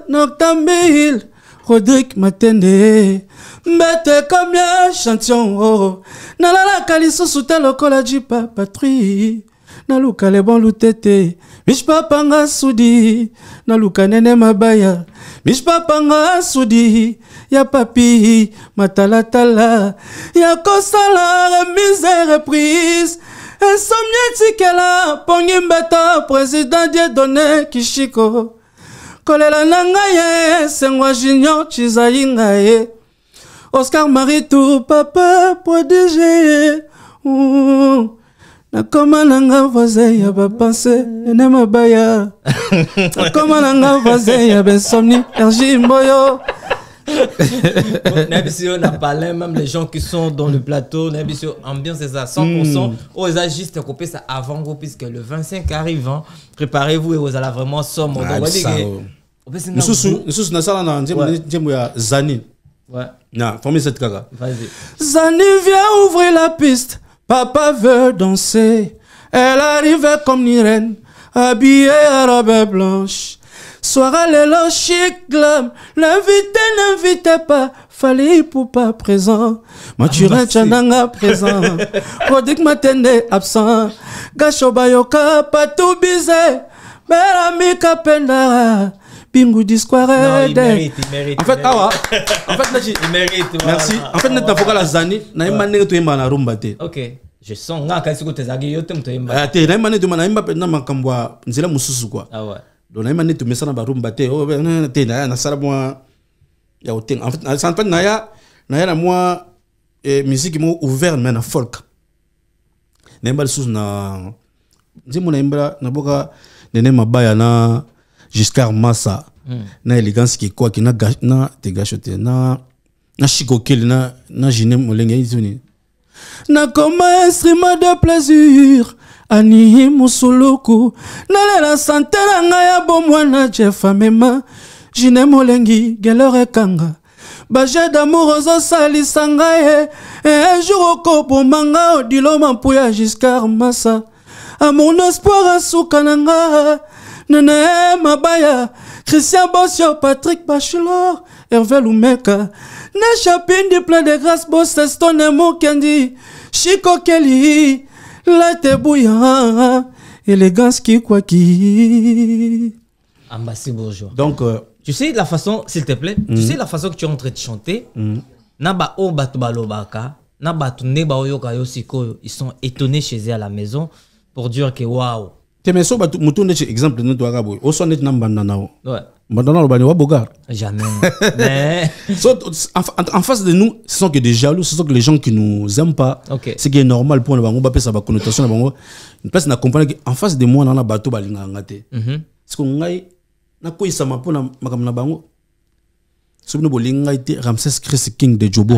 noctambil rodrik matende. Mbete komia chantion o nalalaka lisusu te lokola jipa patrui naluka lebon lutete mishpapanga sudi naluka nene mabaya mishpapanga sudi ya papi matalatala ya kosala remise reprise insomni etikela pongi mbeto président diedone kishiko. Kolela na ngai ye sengwa junior chizayinga ye oscar maritu papa prodige. Mm. nakoma na nga voisin ya bapense ene mabaya. Nakoma na nga voisin ya bensomni ergi mboyo Nabisio n'a pas l'air, même les gens qui sont dans le plateau, Nabisio, ambiance c'est ça, 100%. Oh, ils ont juste coupé ça avant vous, puisque le 25 arrive. hein. Préparez-vous et vous allez vraiment sombre. Ah, on on lisusu lisusu nasala na nzembo Ouais. zani Ouais, na formule cette kaka vas-y. Zani vient ouvrir la piste. Papa veut danser. Elle arrivait comme une reine, habillée à robe blanche. Soirée l'élo chic glam. L'invité n'invitait pas. Fallait pour pas présent. Mathurin Tchananga présent. Rodik Matende absent. Gacho Bayoka patou bizé. Berami Kapenda. Bingu Non, Disquare. il mérite, il mérite. En fait, il awa. En fait, Il mérite. merci en fait neti nafoka la zani nayemba ndenge toyemba na rumba te Ok, je sens nga kasi ko tezaki yo te moto yemba. Ah, te nayemba nde toyemba nayemba mpenza makambo ya nzela mosusu kua Ah ouais. Donc nayemba nde tomesana barumba te Oh, ben, eh, te naya nasala mwa ya kotenga en fait na- en fait naya naya na mwa eh, musique moko ouvert me na folk. Nayemba lisusu na nzembo naboka nene mabaya na giscard massa. Na élégance kikwaki na na te gasho te na na shikokeli na na gine molenge izuni nakoma instrument de plaisir ani musuluku nalela sante na ngai ya bomwana jeff amema. Jine molengi gelor ekanga baje damour ozosalisa ngai e un jour okoboma nga odilo mampuya giscard masa amour no espoir asuka na nga. Nene mabaya christian bosio patrick bachelor herve lumeka ne chapindi plein de grâce bosestone mokendi chikokeli late buya élégance kikwaki Ambassi Bourgeois. donc euh, Tu sais la façon, s'il te plaît, tu sais la façon que tu es en train de chanter? Na ba o bato balobaka, na bato ne ba oyoka yo sikoyo, ils sont étonnés chez eux à la maison pour dire que waouh. te me so bato motu ndeti exemple neti waka boye. Oso ndeti na mbanda nao Ouais, jamais. Mais So, en, face de nous, ce sont que des jaloux, ce sont que les gens qui nous aiment pas. Ok. Ce qui est normal pour nous, on va connotation. Une place comprendre qu'en face de moi, on a un bateau balinga ngate. Mhm. Parce que ngai na ko isama na bango? So bino bolinga ite Ramses Chris King de Jobo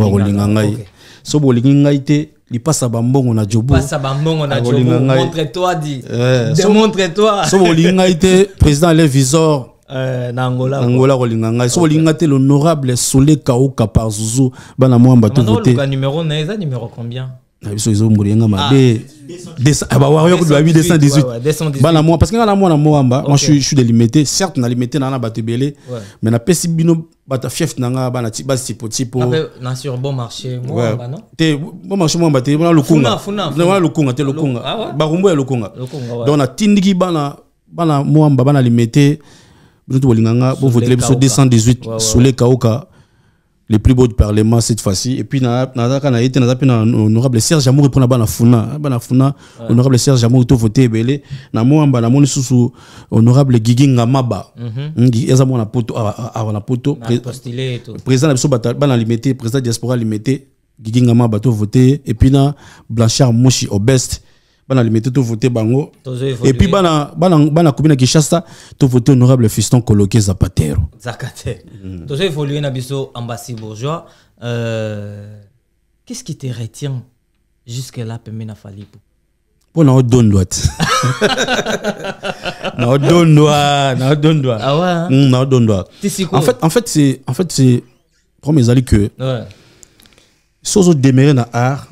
ngai. ok. So bolinga ngai te lipasa bambongo na Jobo. passe à Bambon, on a Ah, dit bolinga ngai. montre-toi, dit. So- Démontre-toi. So bolinga ite président visor Euh, na Angola. Angola kolinga ngai. So bolinga te l'honorable Sole Kauka par Zuzu. Bana mwamba to le numéro, Neza, numéro combien? Na biso ezombolienga mabe. Bawario kudu babi 218, ouais, ouais, 218 218. bana parce que nga na mwana moamba moi je suis- délimité certes na limité na na bato ebele. Mais napesi bino bato fief na nga bana ti- basi tipo-tipo Après, na sur bon marché, non? Te te wana Na wana lukunga te Ah lukunga ouais? barumbu ya donc natindiki bana bana bana limité bino to bolinganga bovotele biso Kauka. 218 Ouais, ouais, sole kauka les plus beaux du parlement cette fois-ci. Et puis na na kana été na zapi na honorable Serge Amour pour na bana funa bana funa honorable Serge Amour to voter belé. Na mwamba na moni susu honorable Gigi Ngamaba. Ngi eza mona poto a na poto. Président na biso bana limité président diaspora limité Gigi Ngamaba to voter et puis na Blanchard Moshi au best bana limité to voter bango. Et puis bana bana bana commune Kinshasa to voter honorable Fiston Coloqué Zapatero. Zaka te tozo évolué na biso ambassi bourgeois. Euh, qu'est-ce qui te retient jusque là pembeni na falipo? Mpo na odondwa te na odondwa na odondwa Ah ouais? Mm, na odondwa en fait en fait c'est en fait c'est problème ezali que ouais. so ozodémere na art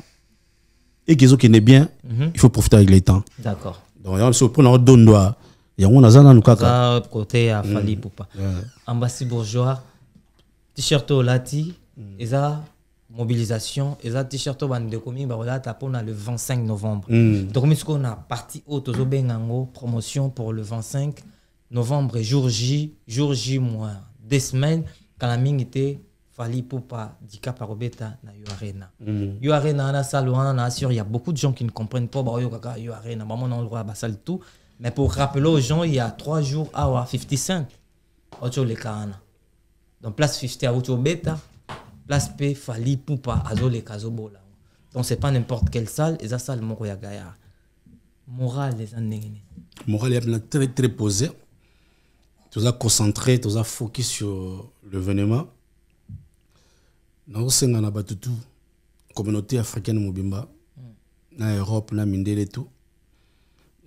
eke ezokende bien il faut profiter avec le temps. D'accord. Donc yango so mpo na odondwa yango naza nanu kaka. Côté ya fali pupa ambassi bourgeois t-shirt olati eza mobilisation eza t-shirt oyo bandeko mingi bakolata mpona le 25 novembre. Tokomi sikoyo na parti oyo tozobenga yango promotion pour le 25 novembre jour j jour j moins deux semaines kala mingi te fali pupa dikap akobeta na yo arena. Yo arena wana sale wana na assure il y a beaucoup de gens qui ne comprennent pas baoyokaka yo arena bamona droit basali tout. Mais pour rappeler aux gens il y a trois jours awa 50 cent auti oleka wana donc place 50 auti obeta place mpe fali pupa azoleka azobola donc c'est pas n'importe quelle salle eza salle moko ya gayard moral eza ndenge nini moral ya très très posé. Toza concentré toza focus sur l'événement nakosenga na bato tu communauté africaine mobimba na europe na mindele tu.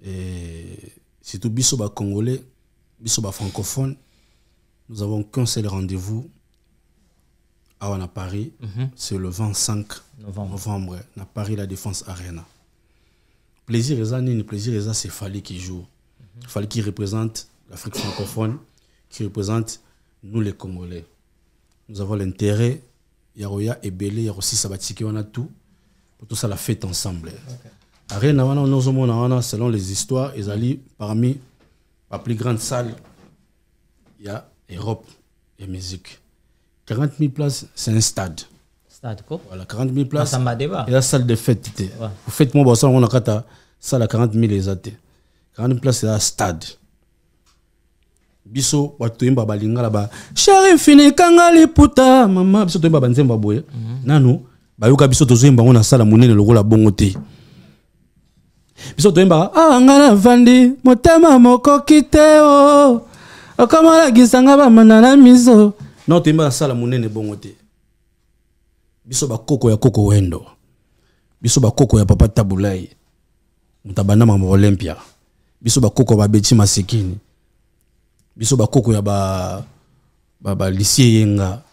Et surtout biso bacongolais biso bafrancophone nous avons qu'un seul rendez-vous awa na paris c'est le 25 Novembre. novembre na paris la défense arena. Plaisir eza nini? Plaisir eza c'est fali qui joue fali qui représente l'afrique francophone qui représente nous les congolais. Nous avons l'intérêt ya koya ebele ya kosisa batike wana tout po tosala fête ensemble. Arena wana nozomona wana selon les histoires ezali parmi ba plus grande salle ya europe ya musique. 40 000 places c'est un stade. Stade ko voilà 40 000 places. Deba eza salle de fête te fête moko basala ngo na kati ya salle ya 40 000 eza te 40 000 place eza stade biso bato toyemba balingala ba sheri finikanga liputa. Mama biso toyemba banzemba boye. Nanu bayoka biso tozoyemba ngo na sala monene lokola bongo te. Biso toyembaka awa nga navandi motema mokoki te o okomalakisanga bamana na miso. No toyemba na sala monene bongo te. Biso bakoko ya koko wendo. Biso bakoko ya papa tabulai. Moto abandama ma olympia. Biso bakoko babeti masekini biso bakoko ya ba ba- balisie yenga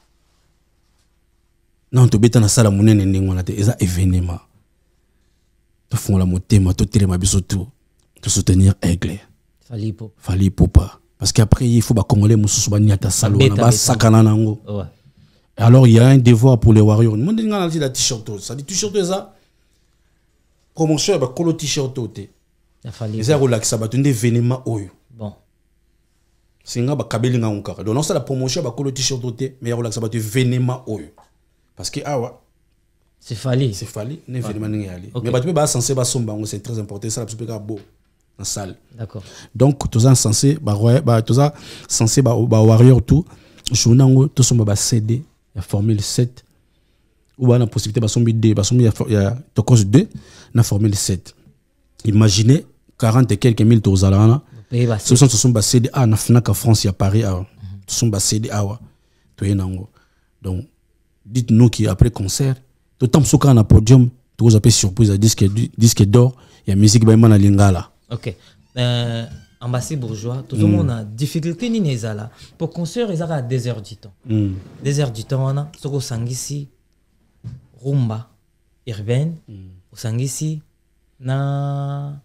non tobeta na sala monene ndenge wana te eza événement. Tofungola motema totelema biso tu tosoutenir aigle. Fali popa parce que après il faut bacongolais mosusu baniata sala wana basakana nango ouais. alors il y a un devoir pour les warriors. Moi ndenge nga nalati la t-shirt oyo sadi t-shirt eza promotion ya bakolo t-shirt oyo te. Eza ya kolakisa bato nde événement oyo singa bakabeli ngango kaka donc naosala promotion bakolo t-shirt te mais ya kolakisa bato événement oyo parce que awa c'est fali. C'est na événement ndenge yali Ok. mais bato mpe bacense basomba yango c'est très important. Esala biso mpe kaka beau na salle. D'accord. Donc toza censé ba- ba- toza censé bawarrior tout. Journée yango tosomba bacd ya formule 7 ou bana possibilité basombi 2 basombi ya tokose 2 na formule 7 imaginez 40 et quelques mille tozala wana Pays basi. soso tosombi bacd a na finaka france ya paris awa. Tosombi bacd awa. Toye nango donc dites nous qui après concert totambusa kaka na podium tokozwa mpe surprise ya disque, disque d'or ya musique bayemba na lingala. Ok. Euh, ambassi bourgeois tozomona difficulté nini ezala. Po concert eza kaka deux heures du temps. Mm. deux heures du temps wana soki osangisi rumba urbaine osangisi na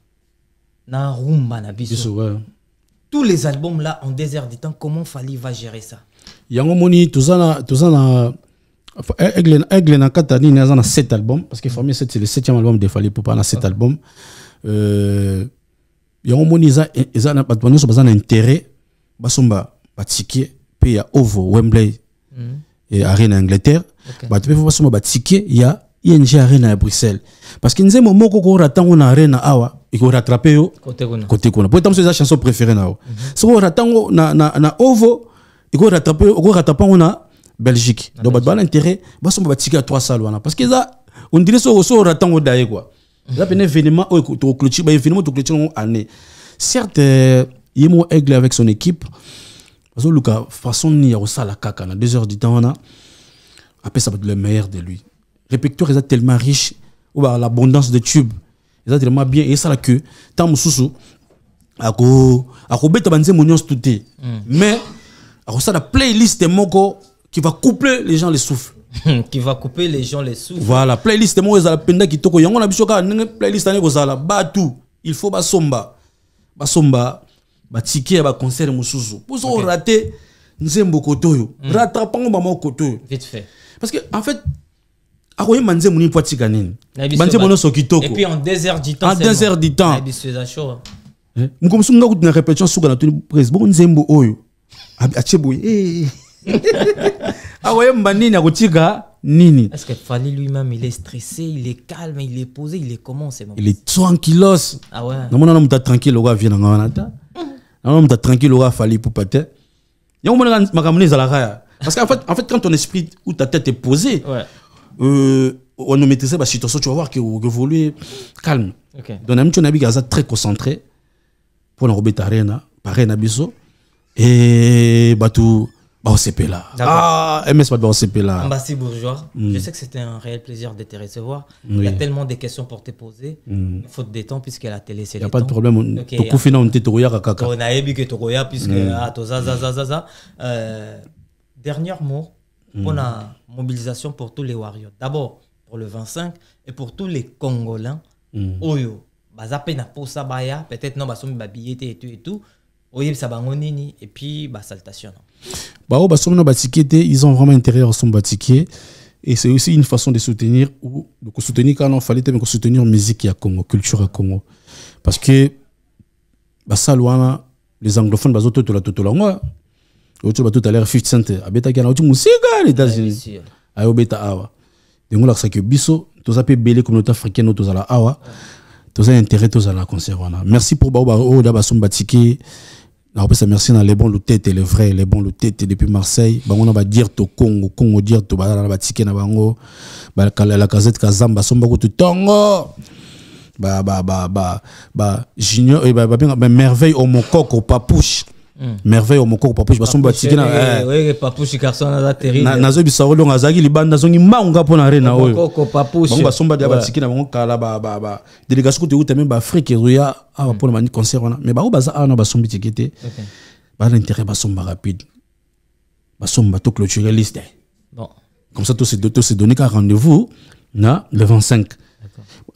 na rumba na biso. Biso ouais. tous les albums là en heures du temps comment fali va gérer ça? Yango moni toza na toza na enfin, aigle aigle na kati ya nini aza na 7 albums parce que famille 7 c'est le 7e album de fali popa na 7 albums. Euh, yango moni eza eza na bato nyonso baza na intérêt basomba batike mpe ya ovo wembley et arena ya angleterre bato mpe fo basomba batike ya ing arena ya bruxelles. Parce que nzembo moko korata ngo na arena awa ekorattrape yo Côté kuna. po eta moso eza chanson préféré na yo. Soki orata ngo na, na, na ovo ekorattrape okorattrape ngo na belgique. Donc bato bana intérêt basomba batike ya 3 sale wana. Parce que eza ondire so so orata ngo daye quoi. Eza pene événement oyo tokoclôture baévénement tokoclôture ngo année. Certes euh, ye mo aigle avec son équipe bazoluka façon nini ya kosala kaka na 2 heures du temps wana apesa bato le meilleur de lui. Répertoire eza tellement riche ou ba l'abondance de tube eza tellement bien esala que ntango mosusu ako- akobeta banzembo nyonso tu te mais akosala playlist moko qui va coupler les gens les souffles. Qui va couper les gens les sous. voilà playlist moko ezala mpenza kitoko yango na biso kaka ndenge playlist ane kozala batu il faut basomba basomba batike ya baconcert mosusu po soki orate nzembo kote oyo rattrapango bamoko kote oyo Vite fait. parce que en fait akoyemba nzembo nini po atika nini? Na biso banzembo ba- nyonso Et kitoko puis en deux heures du temps. Chaud. hein. Eh, nga kuti na répétition suka na toni prese bongo nzembo oyo atie boye eh, eh. akoyemba nini akotika nini? Est-ce que Fali lui-même, il est stressé, il est calme, il est posé, il est comment c'est il est tranquillos Ah ouais. namona moto tranquille oko avie nanga wana ta namona moto tranquille afali pupa te yango monaka makambo ne ezalaka ya? Parce que en fait, en fait quand ton esprit ou ta tête est posée Ouais. Euh, on a maîtrisé la situation tu vas voir que vous évoluez calme Ok. donc na miti onayebi aza très concentré mpona kobeta arena pare na biso e bato baosepela D'accord. ah, ms bato baosepela Ambassy Bourgeois, je sais que c'était un réel plaisir de te recevoir. Il y a Oui. tellement de questions pour te poser. Faute de temps, puisque la télé, c'est y a le pas de temps. problème Ok, tokufi nano te tokoyaka kaka on a ébu que Togoya, puisque ah, to za, za, za, za, za. Euh, dernier mot pour la mobilisation pour tous les Warriors. D'abord, pour le 25 et pour tous les Congolais. Oyo, bazape na posa baya, peut-être non, basomi babillete et tout et tout. Oye, ça bango nini, et puis, bah, salutation. bao basomi na batike te ils ont vraiment intérêt à kosomba batike et c'est aussi une façon de soutenir ou de kosoutenir kana ofali te mais kosoutenir musique ya congo culture ya congo parce que basale wana les anglophones bazototola totola yango oti batota lere 50 cent. Abetaki ana oti mosika na états-unis. Ayobeta awa. Ndenge olakisaki biso toza mpe ebele communauté africaine oyo tozala awa. Toza intérêt tozala na concert wana. Merci pour bao ba- oyo da basomi batike nakopesa merci na lebon lutete le vrai lebon lutete depuis marseille. Bango na badire to congo congo dire to bazala na batike na bango. La casette kazamba basomba kutu ntongo ba ba ba ba ba junior eh, ba merveille omokoko papouche merveille omokoko papouche basomba batike na eh, Oui, papouche garçon, ça terrible. na- nazobisa olongo azalaki libanda azongi mbangu mpo na oyo. Papouche. bango basomba dia Ouais. batiki na bango kala ba- ba- ba- délégation kutu euta me baafrike ezoya awa mpona bani concert wana. Mais bango baza awa na basombi tiki te. Bana intérêt basomba rapide. Basomba to clôturer liste. Comme ça to se to se donner ka rendez-vous na le 25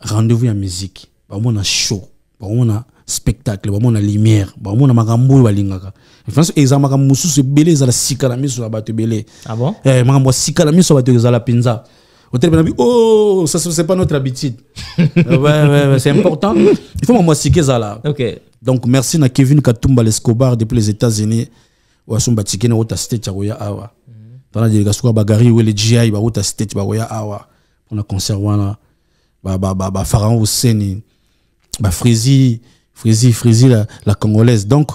rendez-vous ya musique. Bamona show. Bamona spectacle bamona lumière bamona makambo oyo balingaka. France eza makambo mosusu ebele ezala sika na miso ya bato ebele. Ah bon? Eh, makambo ya sika na miso ya bato ezala mpenza. Otelema nabi oh ça c'est pas notre habitude. Ouais, ouais, ouais, c'est important. Il faut makambo ya sika ezala. Ok. donc merci na kevin katumba lescobar depuis les états-unis. Oyo asomba tike na ota state ya koya awa. Kaka bagari wele gi state bakoya awa. Mpona concert wana ba- ba- ba- frisi frisi la, la congolaise. Donc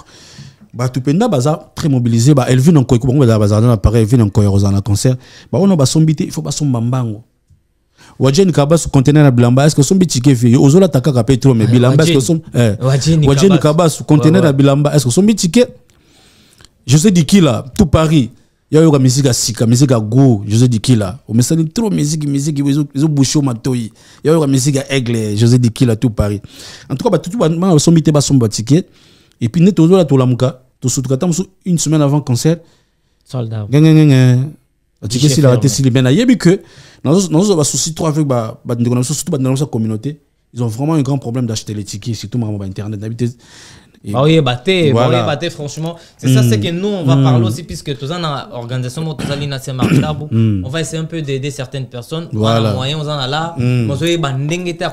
bato mpenza baza très mobilisé. Ba elvin onkoy bango bazala bazala na pareil elvin onkoy kozala na concert. Baono basombi te il faut basomba mbango wajeni kabasu contener na bilamba est ce que osombi tike vie ozolata kaka pe trop mais bilamba est ce que osom- eh, Wajeni wajeni Kabasu. kabasu contener Ouais, na ouais. bilamba est ce que osombi tike josé dikila tout paris yayoka misiki ya sika misiki ya go josé dikila. Omesani trop misiki misiki ezobushe matoi. Yayoka misiki ya aigle josé dikila tout paris. En tout cas batutu bana basombi te basomba batike et puis nde tozola tolamuka tosutuka ta mosu une semaine avant concert. Soldat. ngengengenge batike Guichet esilaka te fermé. sili me nayebi que nazozwa basusi trop avec ba- bandeko na biso surtout bandeko na biso ya communauté. Ils ont vraiment un grand problème d'acheter les tickets surtout makambo ba internet. Nayebi te Bah oui, batté, bah Voilà. oui, batté, franchement. C'est ça, c'est que nous, on va parler aussi, puisque tous en organisation, tout ça, l'INACE Martabu, on va essayer un peu d'aider certaines personnes. Voilà. On a moyen, on en a là. On va essayer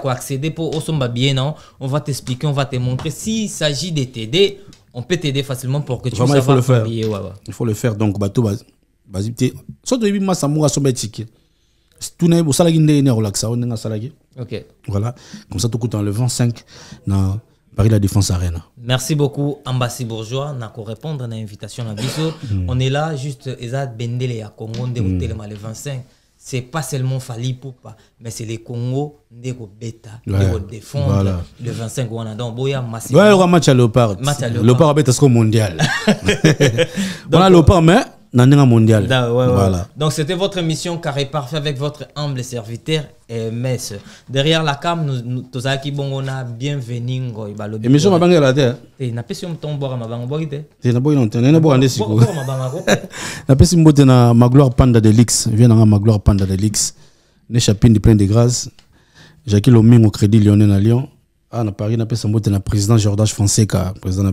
accéder pour Osomba bien, non? On va t'expliquer, on va te montrer. S'il s'agit de t'aider, on peut t'aider facilement pour que tu Vraiment, il faut le faire. ouais, ouais. il faut le faire donc bato ba- bazwi te so toyebi masa moko asomba etike tuna ye bosalaki ndenge nini akolakisa o ndenge asalaki ok voilà comme ça tokutana le 25 na paris la défense arena Merci beaucoup, Ambassi Bourgeois, na ko répondre à l'invitation na biso. On est là juste Ezad Bendele à Congo mm. le 25. C'est pas seulement Fali Poupa, mais c'est les Congo nde ko beta, nde Ouais, ko défendre le 25 wana donc boya massif. ouais aura match à léopard Match à Léopard. léopard abeta siko mondial on a léopard mais na ndenge mondial. Da- ouais, ouais. voilà. Donc c'était votre émission Carré Parfait avec votre humble serviteur et Mess. Derrière la cam, nous, nous tozalaki bongo na bienvenue ngoy balobi. émission mabangela te Eh, napesi yo mutombo bwaka mabango boki te. te naboyi non te nene boka nde sikoyo. Bwaka mabango ko. napesi mbote na magloire panda de lix. Vie nanga magloire panda de lix. Ne chapine plein de grâce. Jaki lomingo crédit lyonnais na lyon. Ah na paris napesa mbote na président jordange fonseca président na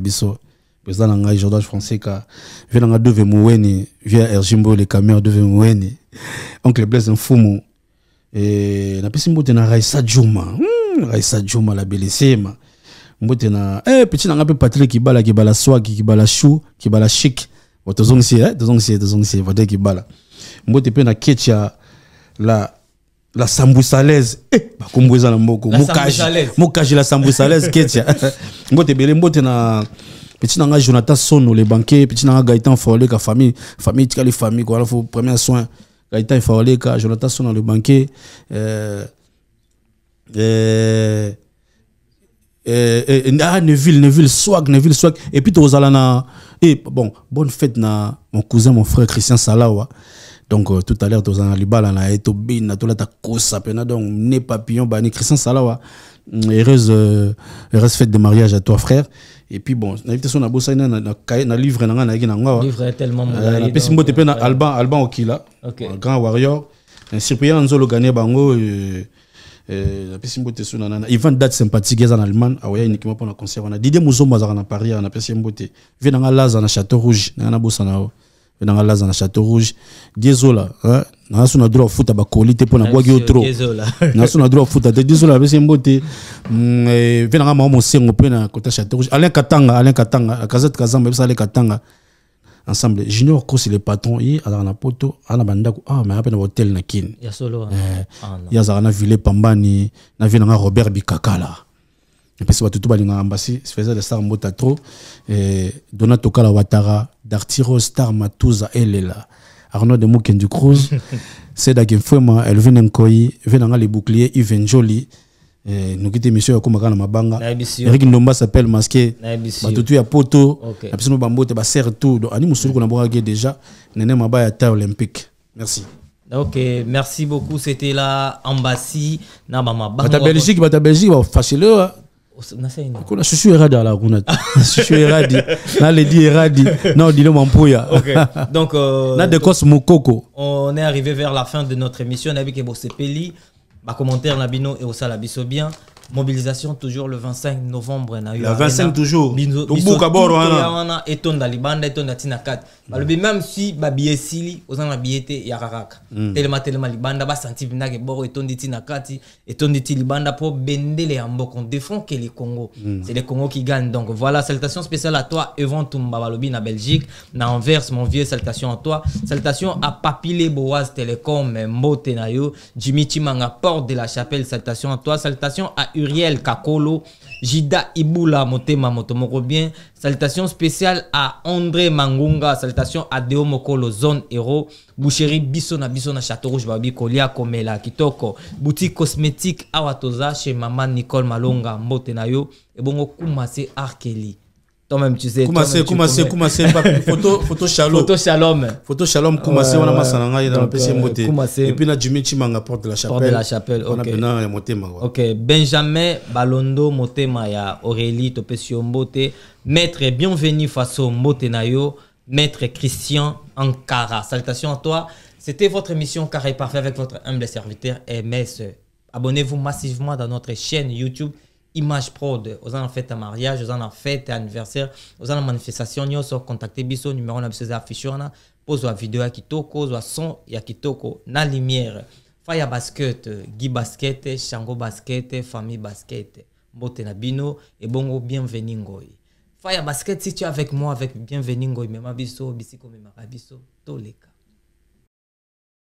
président na ngai jordange fonseca vie nanga dove muweni vie ergimbo le camer dove muweni oncle blaise mfumu. E, napesi mbote na raisa juma hmm, raisa juma la belesema mbote na eh, petit nanga mpe patrik kibala kibala swaki kibala shu kibala shik tozongisi eh? tozongisi tozongisi patrik kibala. Mbote mpe na ya la la sambusalaise. Eh, bakombo eza na mboko La mokaji. La sambusalaise mbote ebele mbote na petit nanga jonathan sono le banquier petit nanga gaëtan faoleka famille famille tikali famille quoi faut premier soin gaëtan faoleka jonathan sono le banquier euh, euh, euh, euh, ah, Neville, Neville, swag, Neville, swag. Et puis, tu na. Et bon, bonne fête na mon cousin, mon frère Christian Salawa. Donc, euh, tout à l'heure, tu as libala na eto bin, na tola ta kosa pena donc né papillon bani Christian Salawa. Heureuse, euh, heureuse fête de mariage à toi, frère. Et puis, bon, l'invitation na bossa na na na na livre na nga na na nga. wa. Livre tellement Euh, modali, na pesi mbote na alban alban okila Ok. Un grand warrior Un cyprien nzolo gagné bango euh, euh, napesi mbote so na na- na ivan date sympathique na allemagne aoya uniquement mpona concert wana didie mozombo azalaka na paris napesi ye mbote vie nanga laza na château rouge o vie nanga laza na château rouge diesola nanga so na droit ofuta bakoli te mpona bwaki yo Monsieur trop. Na so na droit te diesola apesi ye mbote Mm, eh, vie nanga mao mosengo mpe na kota château rouge. Alain katanga alain katanga kazate kazamba yebisa alain katanga. Ensemble junior kosi le patron ye azalaka na poto aza na bandako awa me ape na hotel na kini Ya solo. Eh, Ah, na ville pambani na vie nanga robert bikakala epesi bato to balingaka ambasi faisait de star mbota trop. Eh, dona tokala watara dartiro star matuza elela arnaud de mukendi cruz sedaki mfwema elvin nkoi ve nanga le bouclier iven joli eh, noki te émission yakomaka na mabanga. Erik ndomba s'appelle yo. batutu ya poto. Na biso no bambote basere tout. Donc ani mosuluku na bokaki déjà nene mabaya ta olympique. Merci. Ok, merci beaucoup. C'était la bama bata belgique bata belgique bafasile kuna shushu eradi ala kuna te. shushu eradi na ledi eradi na odile mampuya donc euh, na dekos mokoko on est arrivé vers la fin de notre émission. On a vu que bon, c'est Peli, bah, commentaire na bino et au salabiso bien. Mobilisation toujours le 25 novembre. Na Le 25 toujours. Tobuka boro wana. wana etonda libanda etonda tina kati balobi même si babillet esili oza na billet te ya kaka telema telema libanda basanti mpindaka eboro etondi ti na kati etondi ti libanda mpo bendele ya mboka on défend que les congo. C'est les congo qui gagnent. Donc voilà salutation spéciale à toi Evan Tumba balobi na belgique na anvers mon vieux salutation à toi. Salutation à papile boaz telecom mbote na yo. Jimmy chimanga porte de la chapelle salutation à toi. Salutation à uriel kakolo Jida Ibula Motema Motomoko bien. Salutations spéciales à André Mangunga. Salutations à Deo Mokolo Zone Hero. Boucherie Bissona Bissona Château Rouge Babi Kolia Komela Kitoko. Boutique cosmétique Awatoza chez maman Nicole Malonga Mbotenayo. Et bon, Kumase Arkeli. Toi-même, tu sais. connais. kumase mpa- photo photo shalom Photo Shalom. photo shalom Ouais, wana ouais. masana ngai napesi ye euh, Kumase. et puis na jimmy chimanga porte de la chapelle Porte de la chapelle, ok. pena ya motema kwa Ok, Benjamin Balondo Motema ya Aurélie Topesio Mbote, Maître Bienvenu Faso Mbote Nayo, Maître Christian Ankara. Salutations à toi. C'était votre émission Carré Parfait avec votre humble serviteur MS. Abonnez-vous massivement dans notre chaîne YouTube Image Prod. En fête à mariage, en fête anniversaire, en manifestation, vous en contactez biso numéro na biso affiché wana. Pose la vidéo ya kitoko, zwa son ya kitoko na lumière. Fire basket, Guy basket, Shango basket, famille basket. Mbote na bino et bongo bienvenue ngoy. Fire basket si tu es avec moi avec bienvenue ngoy mema biso bisiko mema biso toleka.